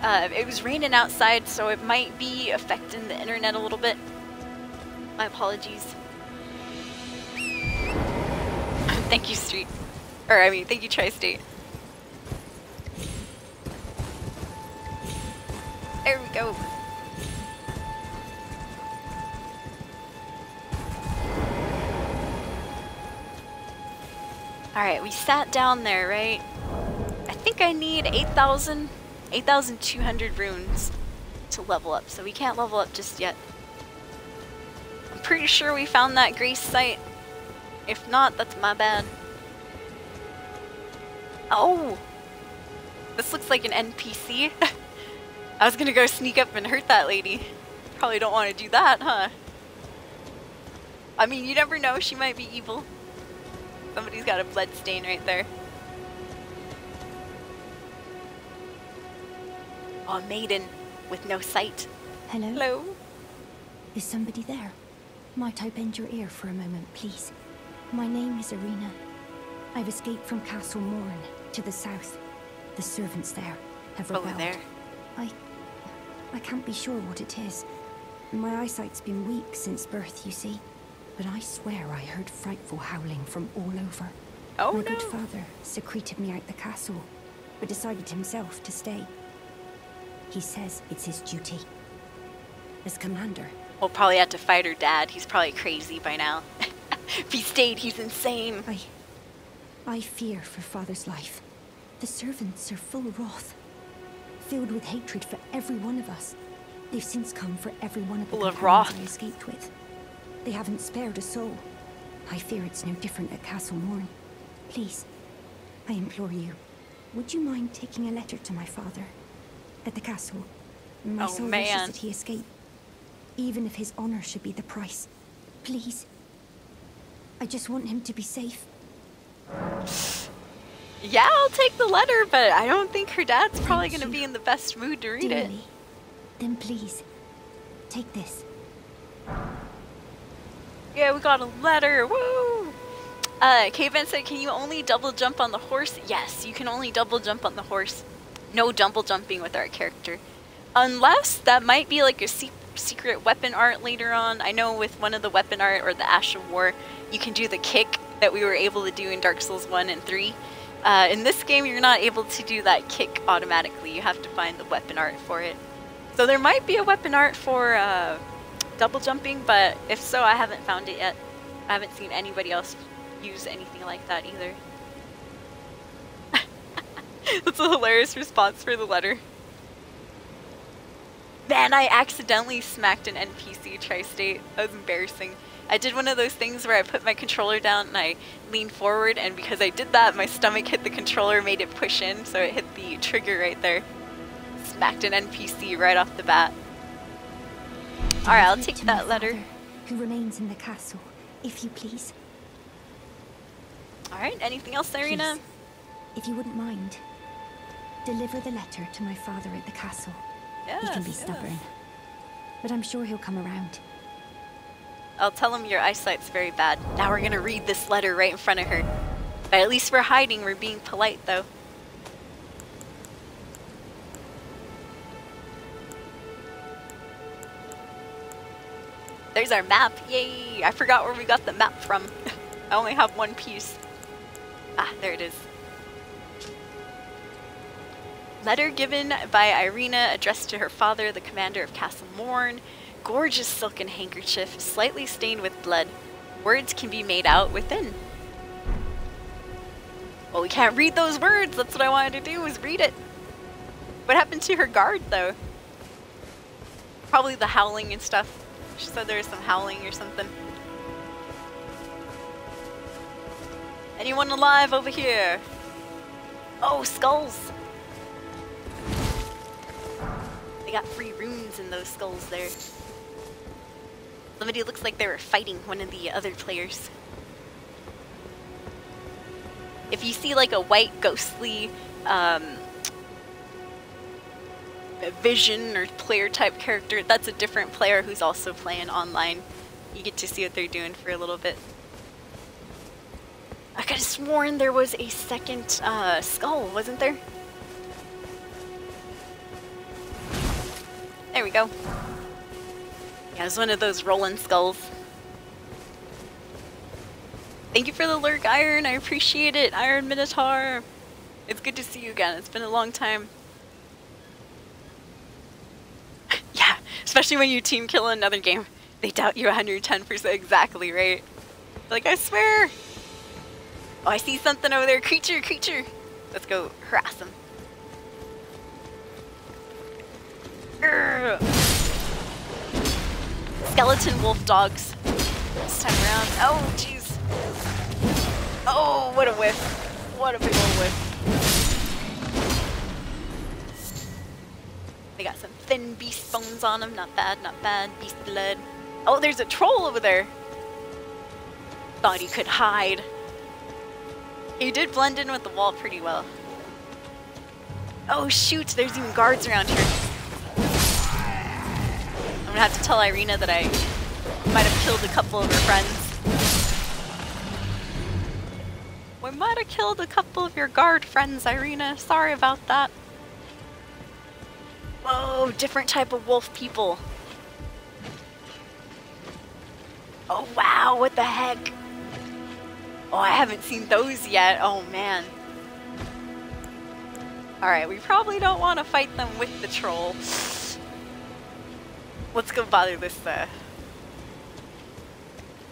Uh, it was raining outside, so it might be affecting the internet a little bit. My apologies. Thank you, Street. Or, I mean, thank you, Tri-State. There we go. Alright, we sat down there, right? I think I need 8,000, 8,200 runes to level up, so we can't level up just yet. I'm pretty sure we found that Grace site. If not, that's my bad. Oh! This looks like an NPC. I was gonna go sneak up and hurt that lady. Probably don't want to do that, huh? I mean, you never know, she might be evil. Somebody's got a blood stain right there. Oh, maiden with no sight. Hello? Hello? Is somebody there? Might I bend your ear for a moment, please? My name is Irina. I've escaped from Castle Morn to the south. The servants there have rebelled. Over there. I... I can't be sure what it is. My eyesight's been weak since birth, you see. But I swear I heard frightful howling from all over. Oh My no. good father secreted me out the castle, but decided himself to stay. He says it's his duty. As commander, We'll probably have to fight her dad. He's probably crazy by now. if he stayed, he's insane. I... I fear for father's life. The servants are full of wrath. Filled with hatred for every one of us. They've since come for every one of the of wrath. I escaped with. They haven't spared a soul. I fear it's no different at Castle Morn. Please, I implore you, would you mind taking a letter to my father? At the castle. My Oh, soul man. wishes that he escape. Even if his honor should be the price. Please. I just want him to be safe. Yeah, I'll take the letter, but I don't think her dad's probably going to be in the best mood to read Dearly. it. Then please, take this. Yeah, we got a letter. Woo! Uh, Caveman said, can you only double jump on the horse? Yes, you can only double jump on the horse. No double jumping with our character. Unless that might be like a se secret weapon art later on. I know with one of the weapon art or the Ash of War, you can do the kick that we were able to do in Dark Souls 1 and 3. Uh, in this game, you're not able to do that kick automatically. You have to find the weapon art for it. So there might be a weapon art for uh, double jumping, but if so, I haven't found it yet. I haven't seen anybody else use anything like that either. That's a hilarious response for the letter. Man, I accidentally smacked an NPC tri-state. That was embarrassing. I did one of those things where I put my controller down and I leaned forward, and because I did that, my stomach hit the controller, made it push in, so it hit the trigger right there. Smacked an NPC right off the bat. Alright, I'll take that letter. Who remains in the castle, if you please. Alright, anything else, Irina? If you wouldn't mind, deliver the letter to my father at the castle. Yes, he can be yes. stubborn, but I'm sure he'll come around. I'll tell him your eyesight's very bad. Now we're gonna read this letter right in front of her. But at least we're hiding, we're being polite though. There's our map, yay! I forgot where we got the map from. I only have one piece. Ah, there it is. Letter given by Irina addressed to her father, the commander of Castle Morn. Gorgeous silken handkerchief, slightly stained with blood. Words can be made out within. Well, we can't read those words. That's what I wanted to do, was read it. What happened to her guard, though? Probably the howling and stuff. She said there was some howling or something. Anyone alive over here? Oh, skulls! They got free runes in those skulls there. Somebody looks like they were fighting one of the other players. If you see like a white ghostly um, vision or player type character, that's a different player who's also playing online. You get to see what they're doing for a little bit. I could have sworn there was a second uh, skull, wasn't there? There we go. Yeah, it was one of those rolling skulls. Thank you for the lurk, Iron. I appreciate it, Iron Minotaur. It's good to see you again. It's been a long time. yeah, especially when you team kill another game. They doubt you 110% exactly, right? Like, I swear. Oh, I see something over there. Creature, creature. Let's go harass him. Grr. Skeleton wolf dogs. This time around. Oh, jeez. Oh, what a whiff. What a big old whiff. They got some thin beast bones on them. Not bad, not bad. Beast blood. Oh, there's a troll over there. Thought he could hide. He did blend in with the wall pretty well. Oh shoot, there's even guards around here. I'm gonna have to tell Irina that I might have killed a couple of her friends. We might have killed a couple of your guard friends, Irina. Sorry about that. Whoa, different type of wolf people. Oh wow, what the heck? Oh, I haven't seen those yet. Oh man. Alright, we probably don't want to fight them with the troll. Let's go bother this uh,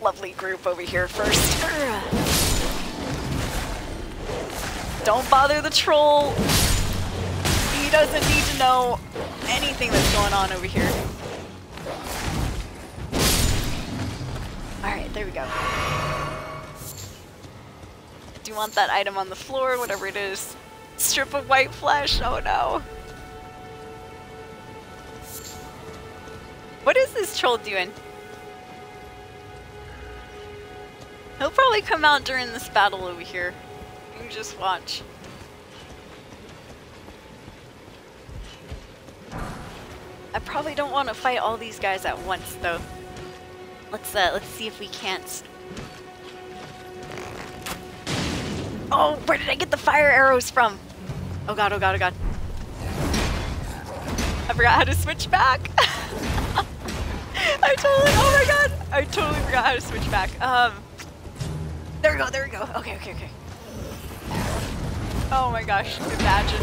lovely group over here first. Don't bother the troll. He doesn't need to know anything that's going on over here. Alright, there we go. Do you want that item on the floor, whatever it is? Strip of white flesh, oh no. What is this troll doing? He'll probably come out during this battle over here. You just watch. I probably don't want to fight all these guys at once though. Let's uh, let's see if we can't. Oh, where did I get the fire arrows from? Oh god, oh god, oh god. I forgot how to switch back. I totally, oh my god, I totally forgot how to switch back. Um, there we go, there we go. Okay, okay, okay. Oh my gosh, imagine.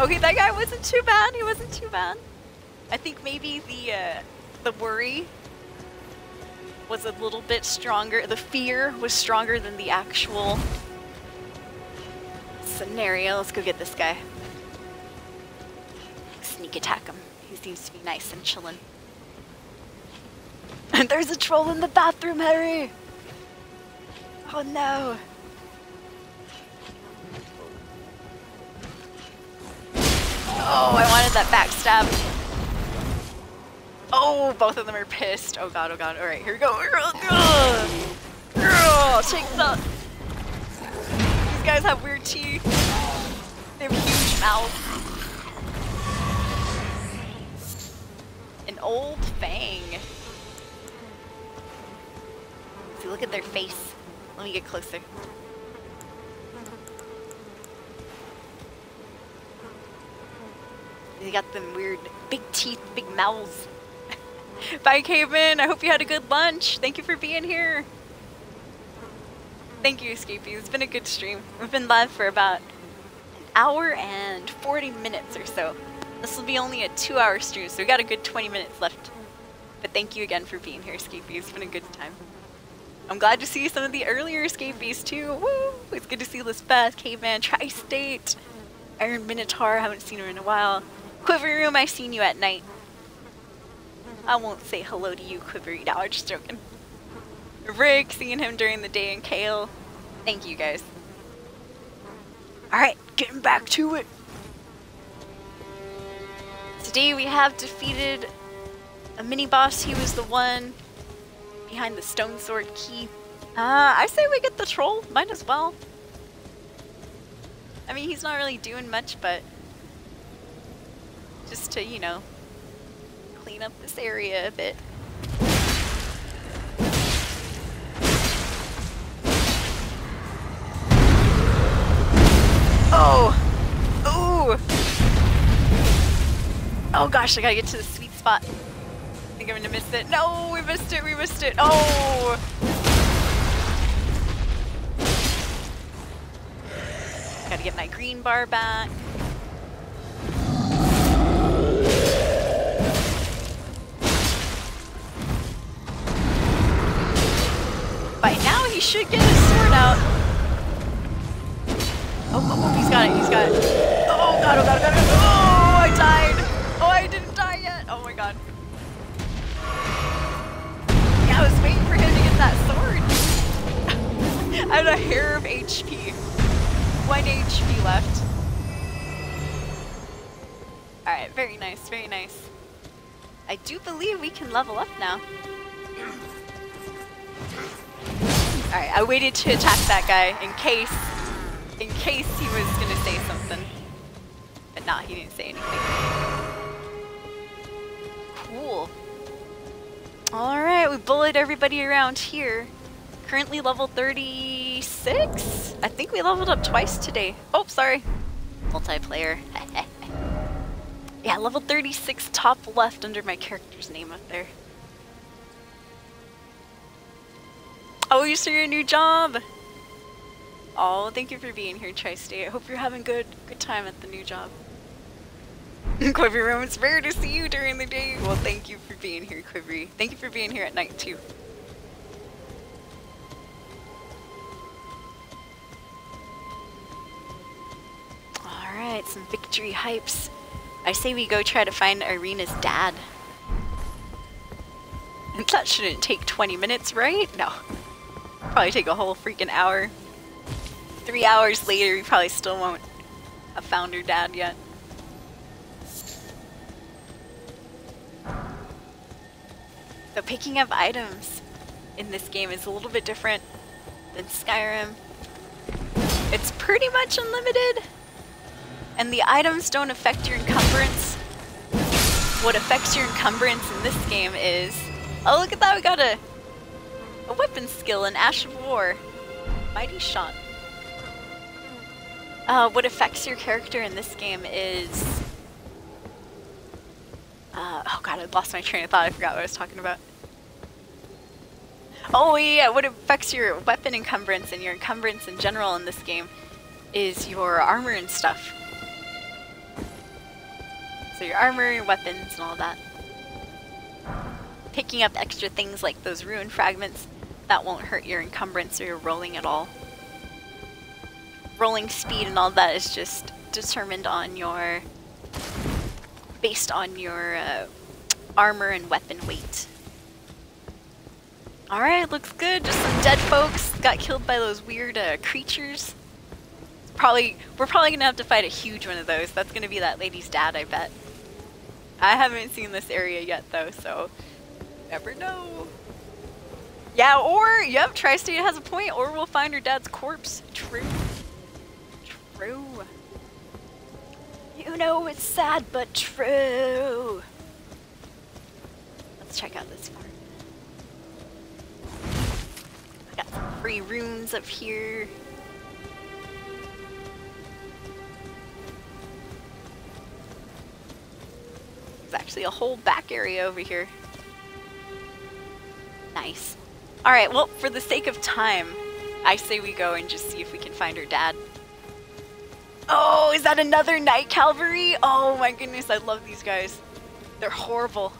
Okay, that guy wasn't too bad. He wasn't too bad. I think maybe the uh, the worry was a little bit stronger. The fear was stronger than the actual scenario. Let's go get this guy. Sneak attack him. He seems to be nice and chilling. And there's a troll in the bathroom, Harry! Oh no! Oh, I wanted that backstab. Oh, both of them are pissed. Oh god, oh god. Alright, here we go. Girl, shake that. These guys have weird teeth. They have huge mouths. An old fang. Look at their face. Let me get closer. They got them weird big teeth, big mouths. Bye, Caveman. I hope you had a good lunch. Thank you for being here. Thank you, Escapee. It's been a good stream. We've been live for about an hour and 40 minutes or so. This will be only a two-hour stream, so we got a good 20 minutes left. But thank you again for being here, Escapee. It's been a good time. I'm glad to see some of the earlier Escapees too. Woo! It's good to see Lisbeth, Caveman, Tri-State, Iron Minotaur. Haven't seen her in a while. Quiver Room, I've seen you at night. I won't say hello to you, Quivery. No, I'm just joking. Rick, seeing him during the day, and Kale. Thank you, guys. Alright, getting back to it. Today we have defeated a mini-boss. He was the one behind the stone sword key. Uh, I say we get the troll. Might as well. I mean, he's not really doing much, but just to, you know, clean up this area a bit. Oh! Ooh! Oh gosh, I gotta get to the sweet spot. Think I'm gonna miss it. No, we missed it, we missed it. Oh! Gotta get my green bar back. By now he should get his sword out. Oh, oh, oh, he's got it, he's got it. Oh god, oh god, oh god, oh god. Oh, oh I died. Oh, I didn't waiting for him to get that sword. I had a hair of HP. One HP left. Alright, very nice, very nice. I do believe we can level up now. Alright, I waited to attack that guy in case, in case he was gonna say something. But nah, he didn't say anything. Cool. Alright, we bullied everybody around here. Currently level 36? I think we leveled up twice today. Oh, sorry. Multiplayer. yeah, level 36 top left under my character's name up there. Oh, you start your new job! Oh, thank you for being here, Tri-State. I hope you're having good good time at the new job. Quivery Room, it's rare to see you during the day. Well, thank you for being here, Quivery. Thank you for being here at night, too. Alright, some victory hypes. I say we go try to find Irina's dad. And That shouldn't take 20 minutes, right? No. Probably take a whole freaking hour. Three hours later, we probably still won't have found her dad yet. So picking up items in this game is a little bit different than Skyrim. It's pretty much unlimited, and the items don't affect your encumbrance. what affects your encumbrance in this game is... Oh, look at that, we got a, a weapon skill in Ash of War. Mighty Shot. Uh, what affects your character in this game is... Uh, oh god, I lost my train of thought, I forgot what I was talking about. Oh yeah, what affects your weapon encumbrance and your encumbrance in general in this game is your armor and stuff. So your armor, your weapons, and all that. Picking up extra things like those ruin fragments, that won't hurt your encumbrance or your rolling at all. Rolling speed and all that is just determined on your... based on your uh, armor and weapon weight. Alright, looks good. Just some dead folks got killed by those weird uh, creatures. Probably, we're probably gonna have to fight a huge one of those. That's gonna be that lady's dad, I bet. I haven't seen this area yet though, so never know. Yeah, or, yep, Tri-State has a point, or we'll find her dad's corpse. True. True. You know it's sad, but true. Let's check out this farm. Got some free runes up here. There's actually a whole back area over here. Nice. Alright, well, for the sake of time, I say we go and just see if we can find her dad. Oh, is that another Night Cavalry? Oh my goodness, I love these guys. They're horrible.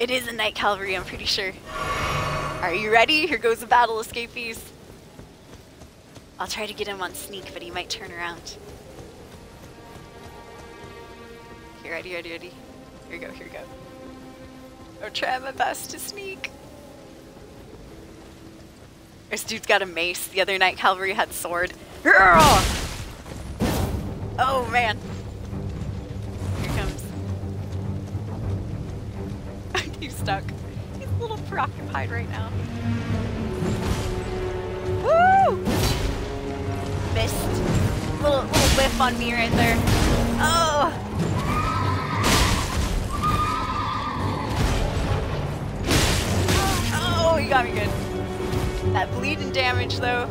It is a Night Cavalry, I'm pretty sure. Are you ready? Here goes the battle, escapees. I'll try to get him on sneak, but he might turn around. Here, ready, ready, ready. Here we go, here we go. I'll try my best to sneak. This dude's got a mace. The other Night Cavalry had sword. Oh man. Here comes. He's stuck. He's a little preoccupied right now. Woo! Missed. Little, little whiff on me right there. Oh! Oh, you got me good. That bleeding damage though.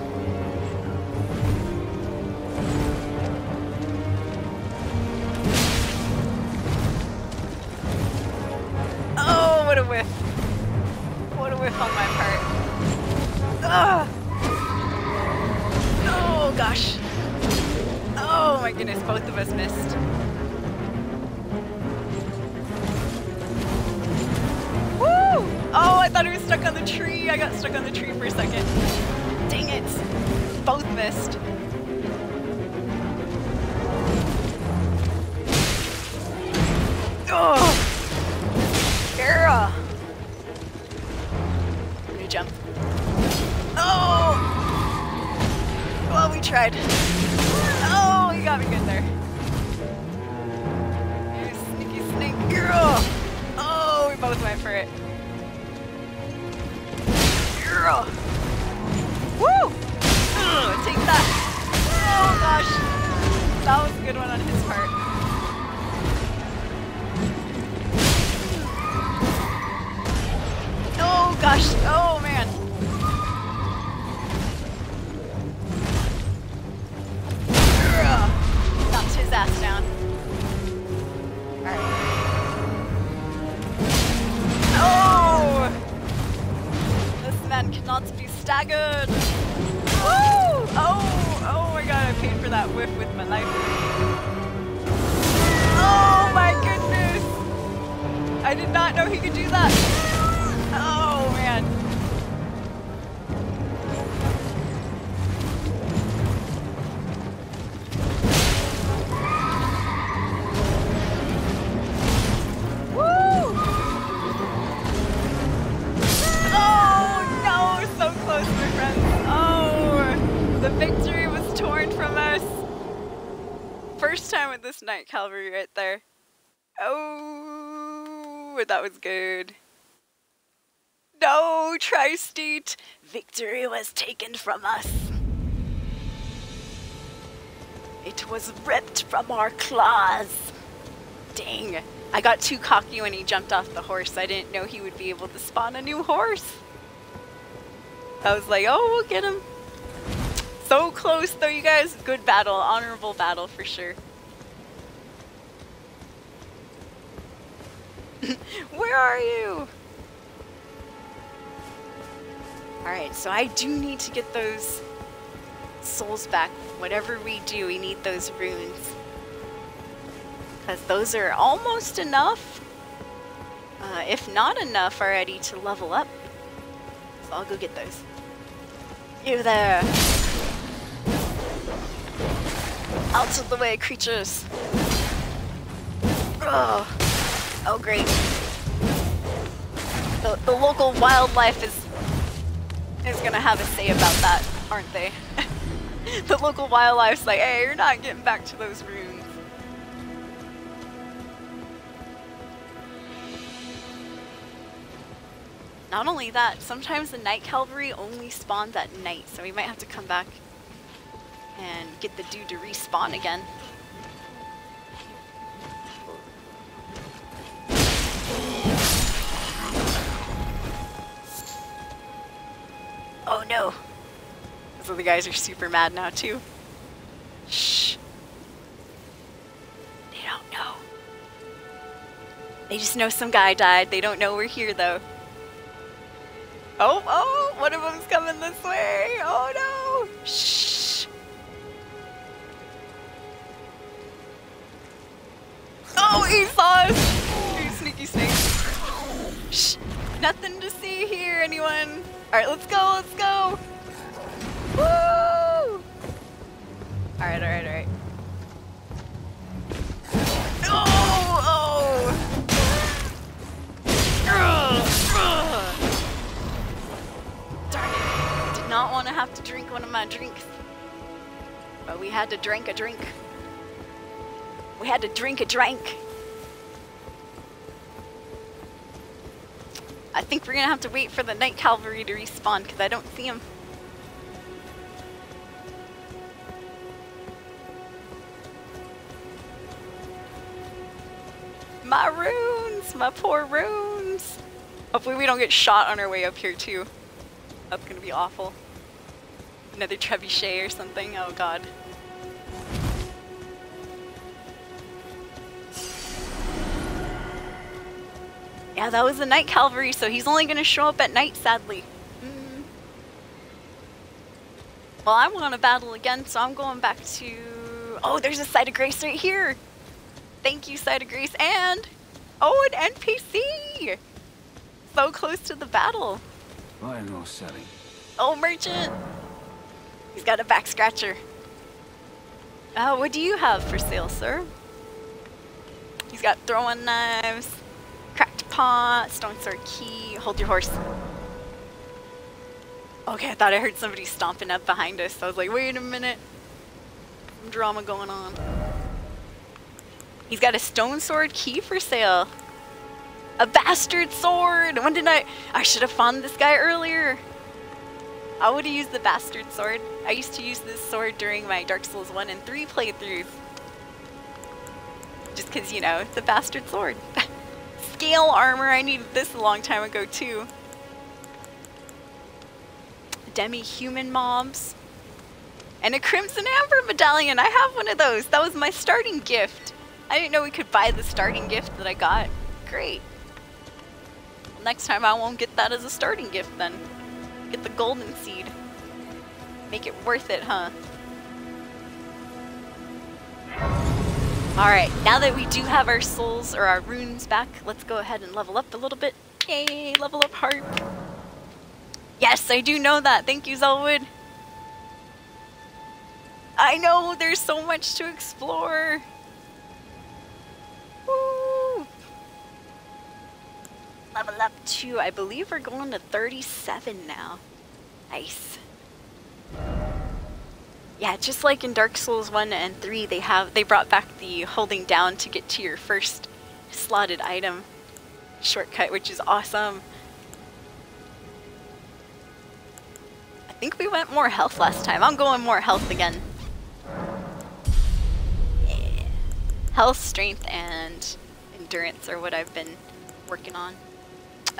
What a whiff. What a whiff on my part. Ugh. Oh gosh. Oh my goodness, both of us missed. Woo! Oh, I thought it was stuck on the tree. I got stuck on the tree for a second. Dang it. Both missed. Oh! Era! I'm gonna jump. Oh! Well, we tried. Oh, you got me good there. You sneaky snake girl! Oh, we both went for it. Girl! Woo! Ugh, take that! Oh gosh! That was a good one on his part. Oh gosh! Oh man! Ugh. Knocked his ass down. Alright. Oh! This man cannot be staggered. Woo! Oh! Oh my god, I paid for that whiff with my life. Oh my goodness! I did not know he could do that. With this Night Cavalry right there. Oh, that was good. No, Tri-State! Victory was taken from us. It was ripped from our claws. Dang. I got too cocky when he jumped off the horse. I didn't know he would be able to spawn a new horse. I was like, oh, we'll get him. So close though, you guys. Good battle, honorable battle for sure. Where are you? Alright, so I do need to get those souls back. Whatever we do, we need those runes. Because those are almost enough. Uh, if not enough already to level up. So I'll go get those. You there! Out of the way, creatures! Oh, oh great. The, the local wildlife is is gonna have a say about that, aren't they? the local wildlife's like, hey, you're not getting back to those runes. Not only that, sometimes the Night Cavalry only spawns at night, so we might have to come back and get the dude to respawn again. Oh no! So the guys are super mad now too. Shh. They don't know. They just know some guy died. They don't know we're here though. Oh, oh, one of them's coming this way. Oh no. Shh. Oh, he saw us. Sneaky snake. Shh. Nothing to see here, anyone. All right, let's go, let's go. Woo! All right, all right, all right. Oh, oh. Did not want to have to drink one of my drinks. But we had to drink a drink. We had to drink a drink. I think we're gonna have to wait for the Night Cavalry to respawn because I don't see him. My runes! My poor runes! Hopefully we don't get shot on our way up here too. That's gonna be awful. Another trebuchet or something, oh god. Yeah, that was the Night Cavalry, so he's only gonna show up at night, sadly. Mm. Well, I want to battle again, so I'm going back to... Oh, there's a Site of Grace right here! Thank you, Site of Grace, and... Oh, an NPC! So close to the battle. I know selling. Oh, merchant! He's got a back scratcher. Uh, what do you have for sale, sir? He's got throwing knives, cracked pot, stone sword key. Hold your horse. Okay, I thought I heard somebody stomping up behind us. I was like, wait a minute. Some drama going on. He's got a stone sword key for sale. A bastard sword! When did I... I should have found this guy earlier. I would have used the bastard sword. I used to use this sword during my Dark Souls 1 and 3 playthroughs. Just because, you know, it's a bastard sword. Scale armor, I needed this a long time ago too. Demi-human mobs. And a Crimson Amber medallion, I have one of those. That was my starting gift. I didn't know we could buy the starting gift that I got. Great. Next time I won't get that as a starting gift then. Get the golden seed. Make it worth it, huh? Alright, now that we do have our souls or our runes back, let's go ahead and level up a little bit. Yay, level up harp. Yes, I do know that. Thank you, Zelwood. I know, there's so much to explore. Woo! Level up to, I believe we're going to 37 now. Nice. Yeah, just like in Dark Souls 1 and 3, they have they brought back the holding down to get to your first slotted item shortcut, which is awesome. I think we went more health last time. I'm going more health again. Yeah. Health, strength, and endurance are what I've been working on.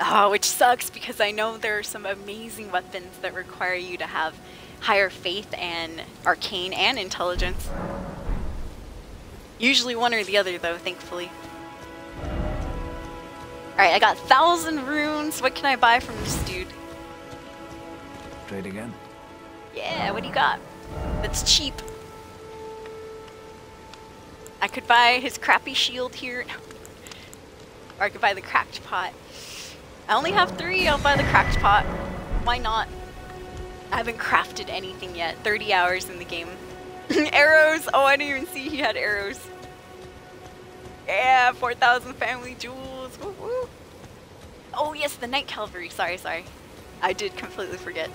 Oh, which sucks because I know there are some amazing weapons that require you to have higher faith and arcane and intelligence. Usually one or the other though, thankfully. Alright, I got thousand runes. What can I buy from this dude? Trade again. Yeah, what do you got? That's cheap. I could buy his crappy shield here. or I could buy the cracked pot. I only have three, I'll buy the cracked pot. Why not? I haven't crafted anything yet. 30 hours in the game. arrows! Oh, I didn't even see he had arrows. Yeah, 4,000 family jewels. Woo. Oh yes, the Night Cavalry. Sorry, sorry. I did completely forget.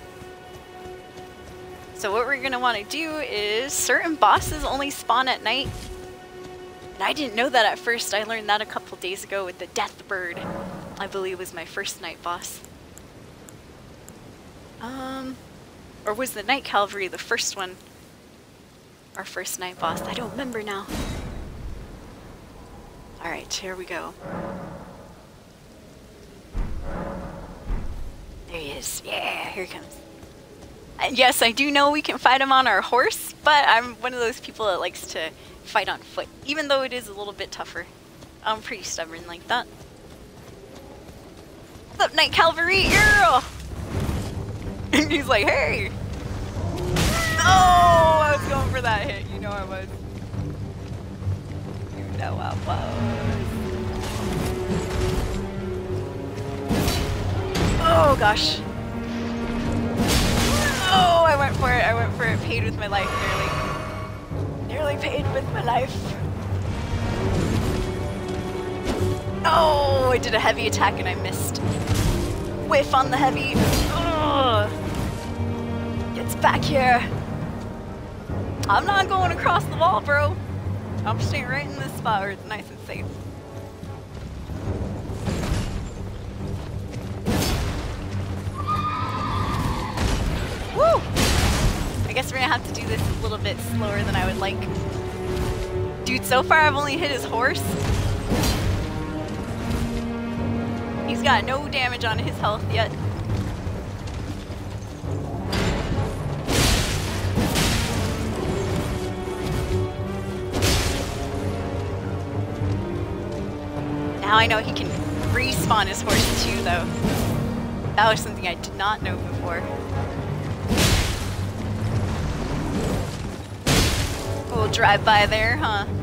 So what we're going to want to do is certain bosses only spawn at night. And I didn't know that at first. I learned that a couple days ago with the Death Bird. I believe was my first night boss. Um, or was the Night Cavalry the first one? Our first night boss. I don't remember now. Alright, here we go. There he is. Yeah, here he comes. And yes, I do know we can fight him on our horse, but I'm one of those people that likes to fight on foot, even though it is a little bit tougher. I'm pretty stubborn like that. What's up, Night Cavalry? Yeah! And he's like, hey! Oh, I was going for that hit. You know I was. You know I was. Oh, gosh. Oh, I went for it. I went for it. Paid with my life, nearly. Nearly paid with my life. Oh, I did a heavy attack and I missed. Whiff on the heavy. Ugh. Back here. I'm not going across the wall, bro. I'm staying right in this spot where it's nice and safe. Woo! I guess we're gonna have to do this a little bit slower than I would like. Dude, so far I've only hit his horse. He's got no damage on his health yet. Now I know he can respawn his horse too, though. That was something I did not know before. We'll drive by there, huh?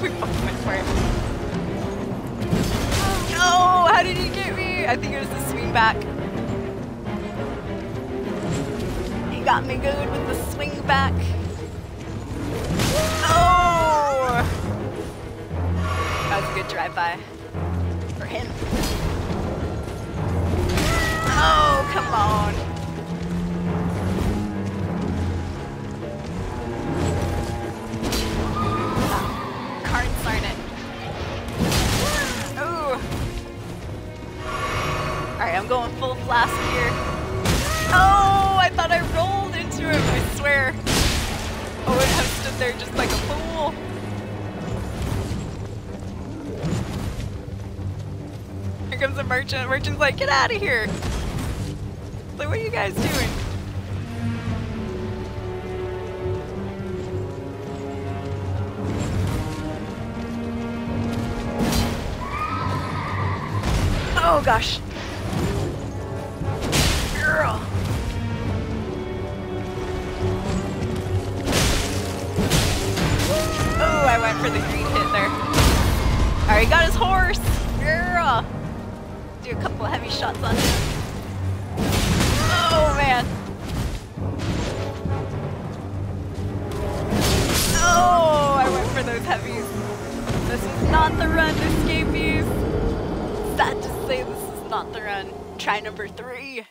We went for it. No! How did he get me? I think it was the swing back. Got me good with the swing back. Oh! That was a good drive-by. For him. Oh, come on. Cards aren't it. Ooh. Alright, I'm going full flask here. Oh, I thought I rolled into him, I swear. Oh, I stood there just like a fool. Here comes the merchant. Merchant's like, get out of here. Like, what are you guys doing? Oh gosh. For the green hit there. Alright, he got his horse. Girl. Do a couple heavy shots on him. Oh man. Oh, I went for those heavies. This is not the run, to escapees. Sad to say this is not the run. Try number three.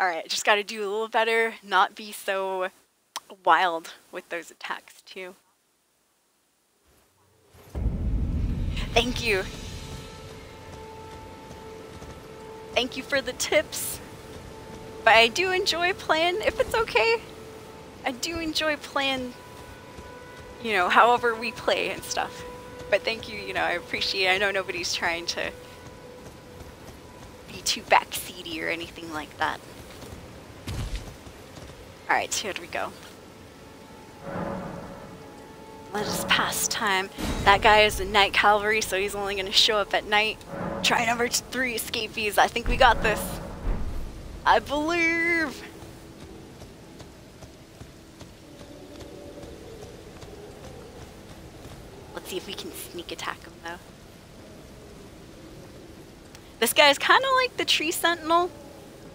Alright, just gotta do a little better, not be so wild with those attacks too. Thank you. Thank you for the tips. But I do enjoy playing, if it's okay, I do enjoy playing, you know, however we play and stuff. But thank you, you know, I appreciate. I know nobody's trying to be too backseaty or anything like that. Alright, here we go. Let us pass time. That guy is a night cavalry, so he's only going to show up at night. Try number three, escapees. I think we got this. I believe. Let's see if we can sneak attack him, though. This guy is kind of like the tree sentinel,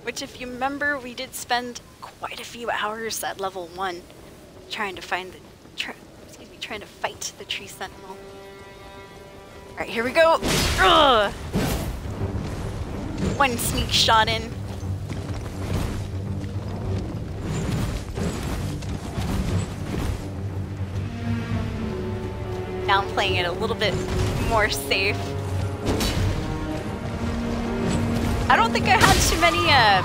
which if you remember, we did spend quite a few hours at level 1 trying to find the... Trying to fight the tree sentinel. Alright, here we go! Ugh. One sneak shot in. Now I'm playing it a little bit more safe. I don't think I had too many, uh...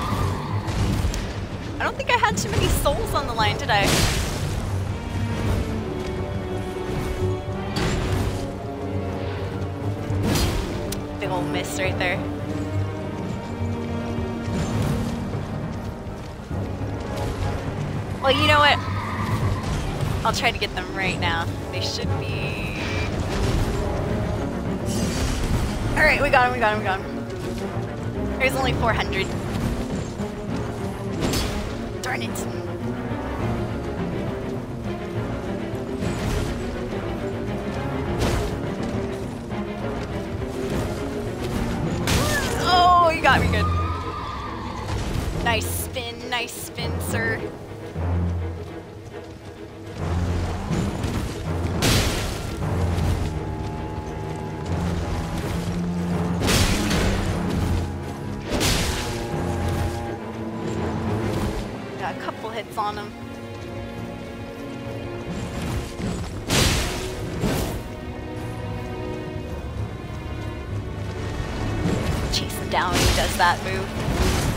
I don't think I had too many souls on the line, did I? Big old miss right there. Well, you know what? I'll try to get them right now. They should be... Alright, we got him, we got him, we got him. There's only 400. Darn it. Got me good. Nice spin, nice spin, sir. Got a couple hits on him. That move.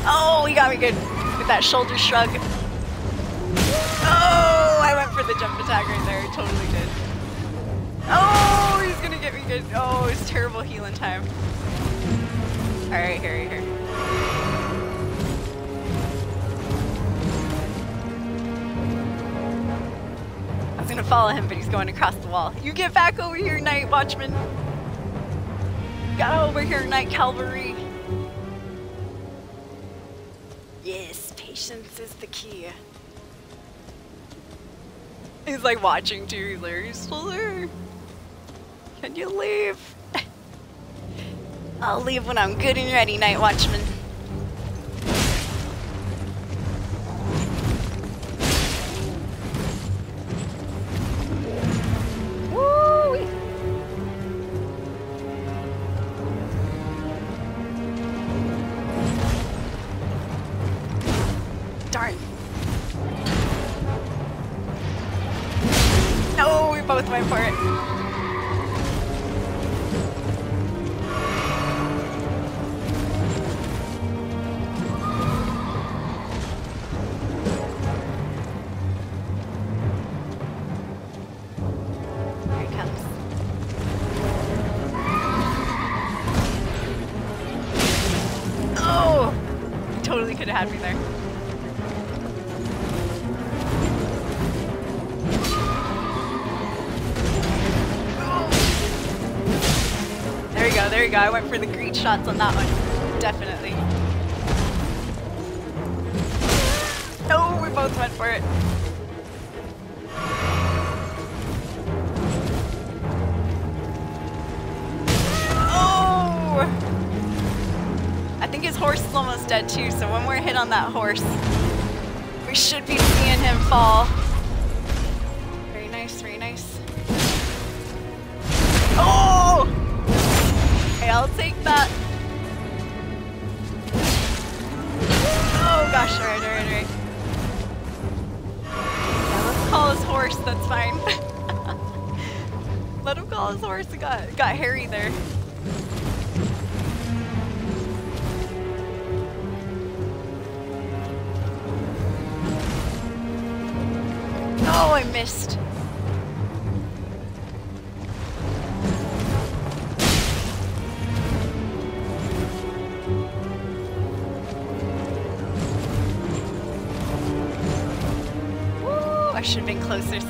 Oh, he got me good with that shoulder shrug. Oh, I went for the jump attack right there. Totally did. Oh, he's gonna get me good. Oh, it's terrible healing time. Alright, here, here. I was gonna follow him, but he's going across the wall. You get back over here, Night Watchman. Got over here, Night Cavalry. Yes, patience is the key. He's like watching too. He's like, Are you still there? Can you leave? I'll leave when I'm good and ready, Night Watchman. For it. Go. I went for the green shots on that one. Definitely. No, we both went for it. Oh! I think his horse is almost dead too, so when we're hit on that horse, we should be seeing him fall.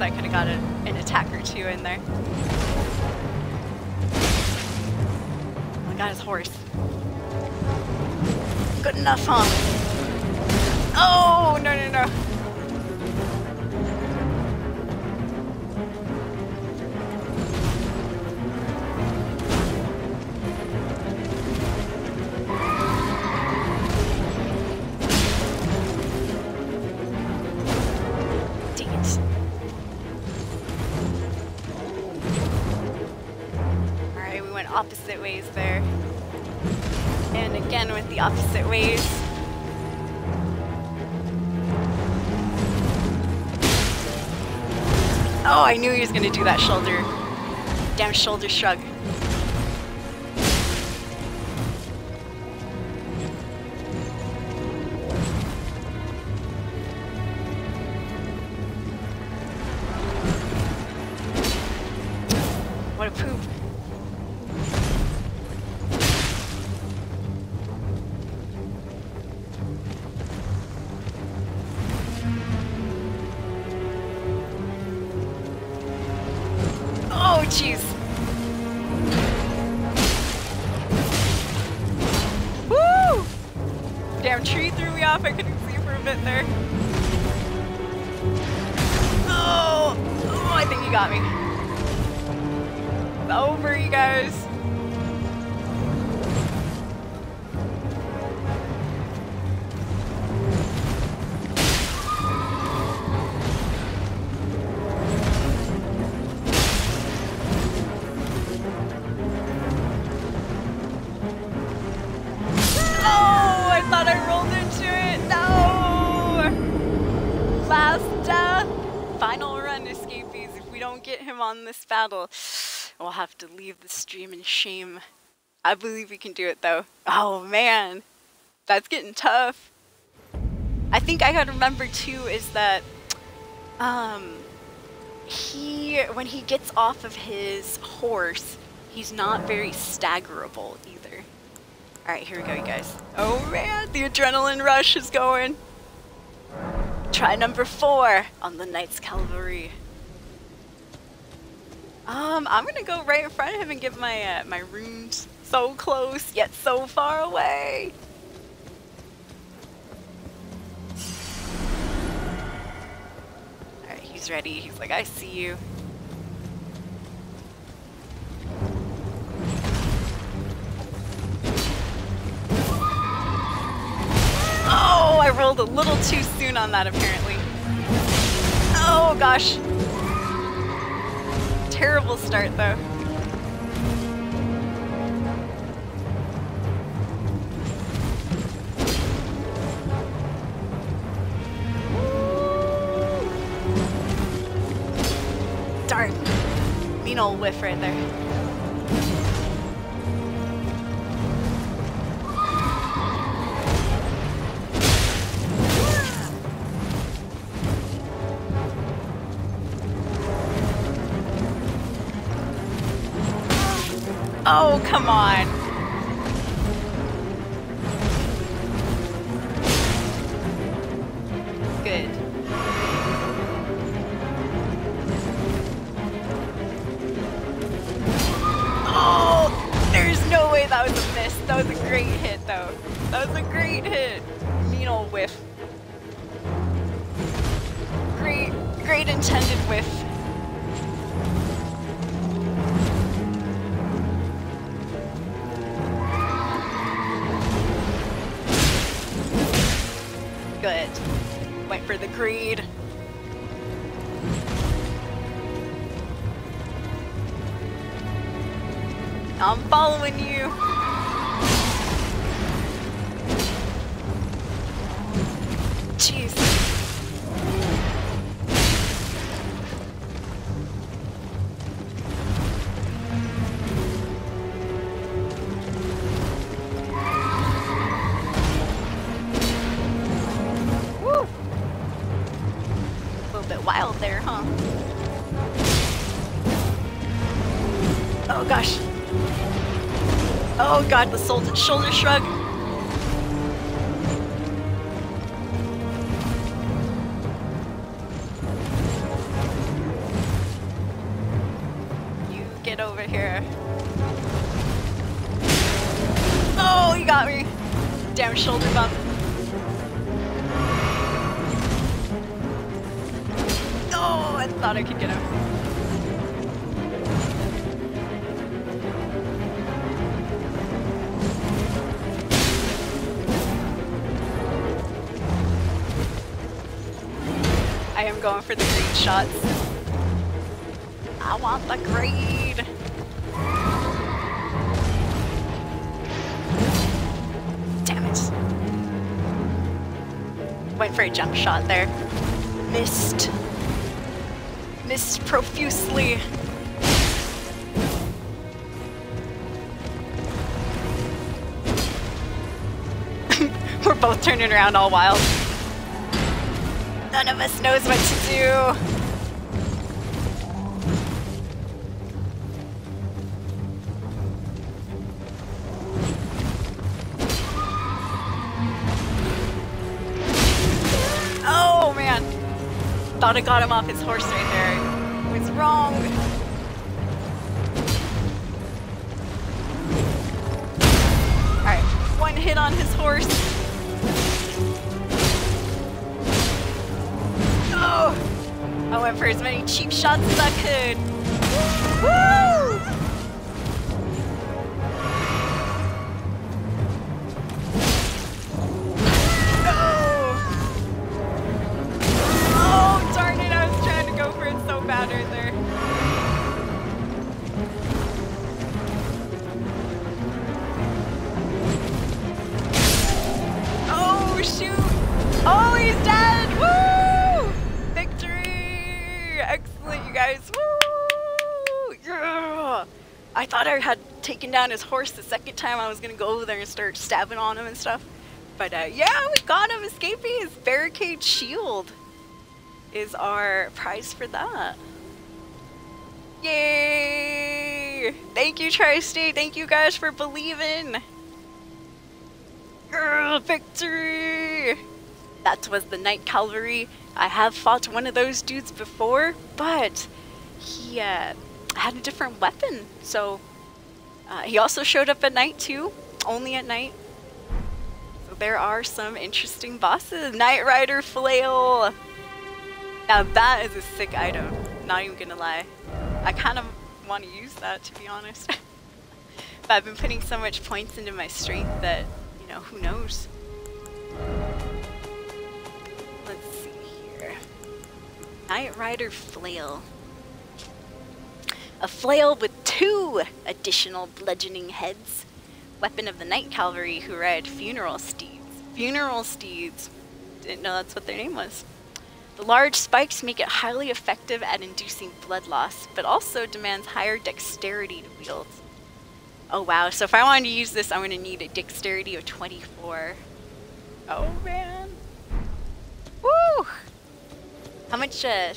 I could have got a, an attack or two in there. I got his horse. Good enough, huh? I knew he was gonna do that shoulder. Damn shoulder shrug. Stream in shame. I believe we can do it though. Oh man, that's getting tough. I think I gotta remember too is that um he when he gets off of his horse, he's not very staggerable either. Alright, here we go, you guys. Oh man, the adrenaline rush is going. Try number four on the Night's Cavalry. Um, I'm gonna go right in front of him and give my uh, my runes so close yet so far away. Alright, he's ready. He's like, I see you. Oh, I rolled a little too soon on that apparently. Oh gosh. Terrible start though. Darn. Mean old whiff right there. Come on. God, the shoulder shrug. Going for the green shots. I want the green! Damn it. Went for a jump shot there. Missed. Missed profusely. We're both turning around all wild. None of us knows what to do. Oh man! Thought I got him off his horse shots. Woo! Oh, darn it, I was trying to go for it so bad. Oh, shoot! Guys. Woo! Yeah! I thought I had taken down his horse the second time I was gonna go over there and start stabbing on him and stuff. But uh, yeah, we got him escaping. His barricade shield is our prize for that. Yay! Thank you, Tri-State. Thank you guys for believing. Girl, victory! That was the Night Cavalry. I have fought one of those dudes before, but he uh, had a different weapon. So uh, he also showed up at night too, only at night. So there are some interesting bosses. Nightrider Flail. Now that is a sick item. Not even gonna lie. I kind of want to use that to be honest. but I've been putting so much points into my strength that, you know, who knows. Nightrider Flail. A flail with two additional bludgeoning heads. Weapon of the Night Cavalry who ride funeral steeds. Funeral steeds. Didn't know that's what their name was. The large spikes make it highly effective at inducing blood loss, but also demands higher dexterity to wield. Oh wow, so if I wanted to use this, I'm going to need a dexterity of 24. Oh man. Woo! How much uh,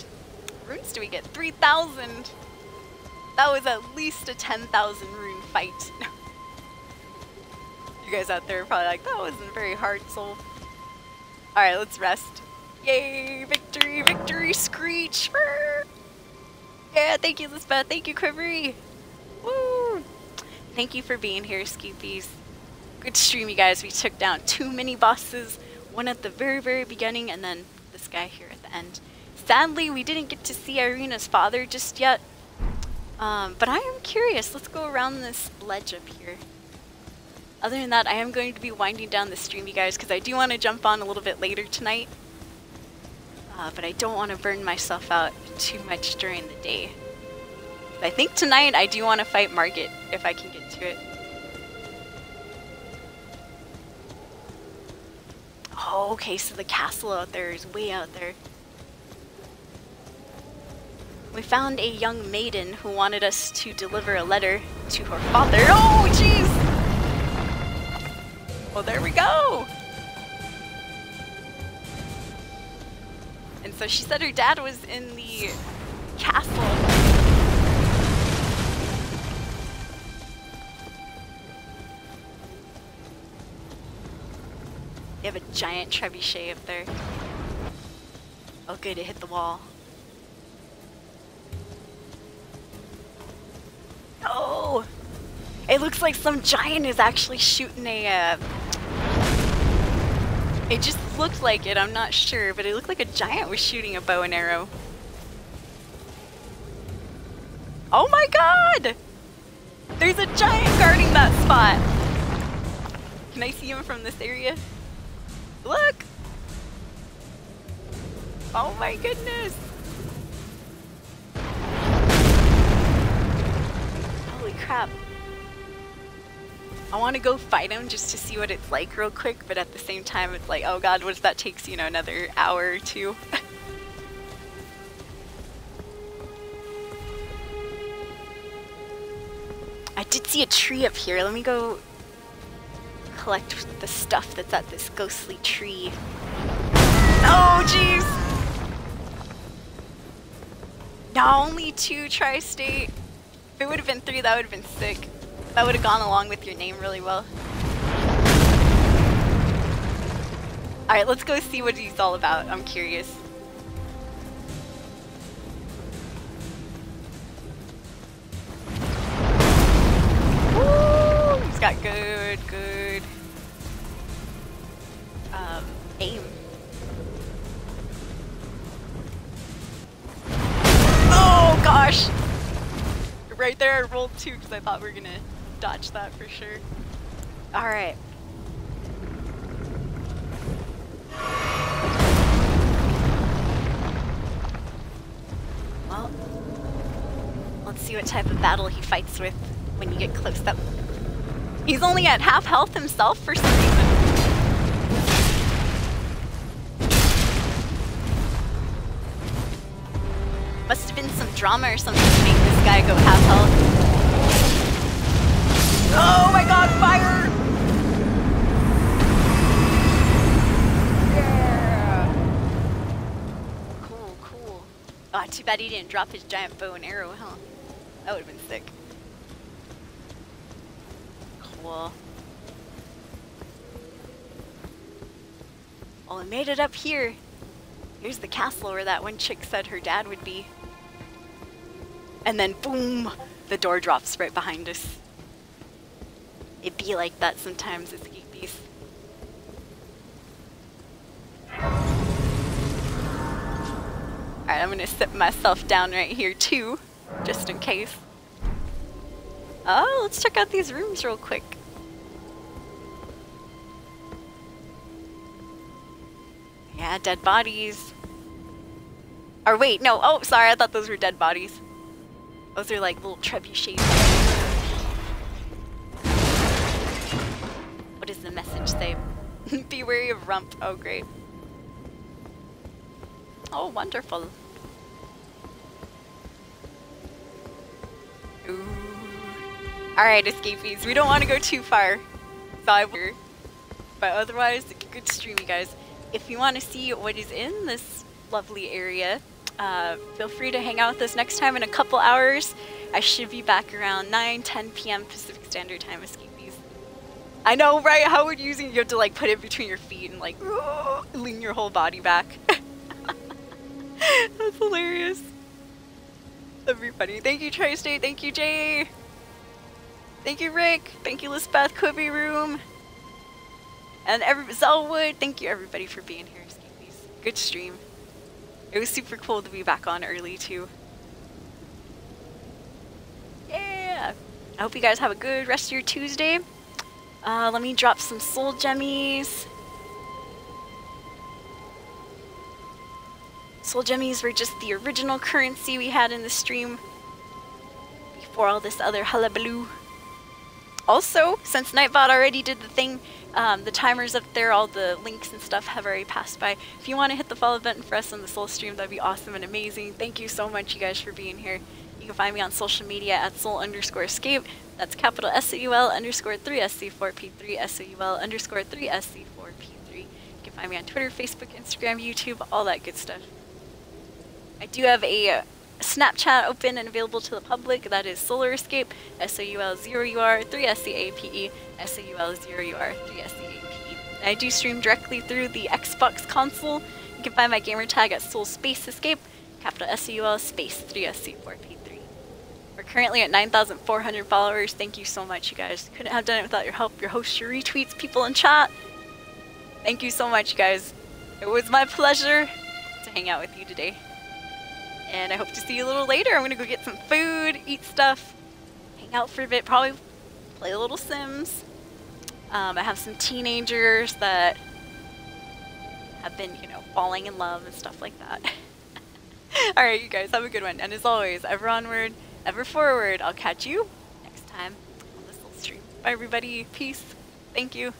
runes do we get? 3,000! That was at least a 10,000 rune fight. you guys out there are probably like, that wasn't very hard, soul. Alright, let's rest. Yay! Victory! Victory! Screech! Yeah, thank you, Lisbeth. Thank you, Quivery. Woo! Thank you for being here, Skeepies. Good stream, you guys. We took down two mini bosses, one at the very, very beginning, and then this guy here at the end. Sadly, we didn't get to see Irina's father just yet. Um, but I am curious. Let's go around this ledge up here. Other than that, I am going to be winding down the stream, you guys, because I do want to jump on a little bit later tonight. Uh, but I don't want to burn myself out too much during the day. I think tonight I do want to fight Margit, if I can get to it. Oh, okay, so the castle out there is way out there. We found a young maiden who wanted us to deliver a letter to her father. Oh, jeez! Well, there we go! And So she said her dad was in the castle. You have a giant trebuchet up there. Oh good, it hit the wall. Oh! It looks like some giant is actually shooting a... Uh... It just looked like it, I'm not sure, but it looked like a giant was shooting a bow and arrow. Oh my god! There's a giant guarding that spot! Can I see him from this area? Look! Oh my goodness! Crap. I want to go fight him just to see what it's like real quick, but at the same time it's like, oh god, what if that takes, you know, another hour or two? I did see a tree up here. Let me go collect the stuff that's at this ghostly tree. Oh, jeez! No, only two tri-state. If it would have been three, that would have been sick. That would have gone along with your name really well. Alright, let's go see what he's all about. I'm curious. Woo! He's got good, good there I rolled two because I thought we were gonna dodge that for sure. Alright. Well, let's see what type of battle he fights with when you get close up. He's only at half health himself for some reason. Must have been some drama or something to make this guy go half health. Oh my god, fire! Yeah! Cool, cool. Oh, too bad he didn't drop his giant bow and arrow, huh? That would have been sick. Cool. Oh, I made it up here. Here's the castle where that one chick said her dad would be. And then boom, the door drops right behind us. It be like that sometimes, escapees. Alright, I'm gonna sit myself down right here too, just in case. Oh, let's check out these rooms real quick. Yeah, dead bodies. Or wait, no, oh, sorry, I thought those were dead bodies. Oh, Those are like little trebuchets. What does the message say? Be wary of rump. Oh, great. Oh, wonderful. Ooh. Alright, escapees. We don't want to go too far. So I will. But otherwise, good stream, you guys. If you want to see what is in this lovely area, uh, feel free to hang out with us next time in a couple hours. I should be back around 9, 10 p.m. Pacific Standard Time escapees. I know, right? How would using you have to like put it between your feet and like lean your whole body back. That's hilarious. Funny. Thank you, Tri-State. Thank you, Jay. Thank you, Rick. Thank you, Lisbeth, Quibi Room. And every Zelwood. Thank you, everybody, for being here, escapees. Good stream. It was super cool to be back on early too. Yeah! I hope you guys have a good rest of your Tuesday. Uh, let me drop some soul gemmies. Soul gemmies were just the original currency we had in the stream before all this other hullabaloo. Also, since Nightbot already did the thing, um, the timer's up there, all the links and stuff have already passed by. If you want to hit the follow button for us on the Soul stream, that'd be awesome and amazing. Thank you so much, you guys, for being here. You can find me on social media at soul underscore escape. That's capital S-O-U-L underscore 3SC4P3, S-O-U-L underscore 3SC4P3. You can find me on Twitter, Facebook, Instagram, YouTube, all that good stuff. I do have a Snapchat open and available to the public. That is Solar Escape, S O U L 0 U R 3 S C A P E, S O U L 0 U R 3 S C A P E. I do stream directly through the Xbox console. You can find my gamer tag at Soul Space Escape, capital S O U L space 3 S C 4 P 3. We're currently at 9,400 followers. Thank you so much, you guys. Couldn't have done it without your help, your hosts, your retweets, people in chat. Thank you so much, guys. It was my pleasure to hang out with you today. And I hope to see you a little later. I'm gonna go get some food, eat stuff, hang out for a bit, probably play a little Sims. Um, I have some teenagers that have been, you know, falling in love and stuff like that. Alright, you guys, have a good one. And as always, ever onward, ever forward. I'll catch you next time on this little stream. Bye, everybody. Peace. Thank you.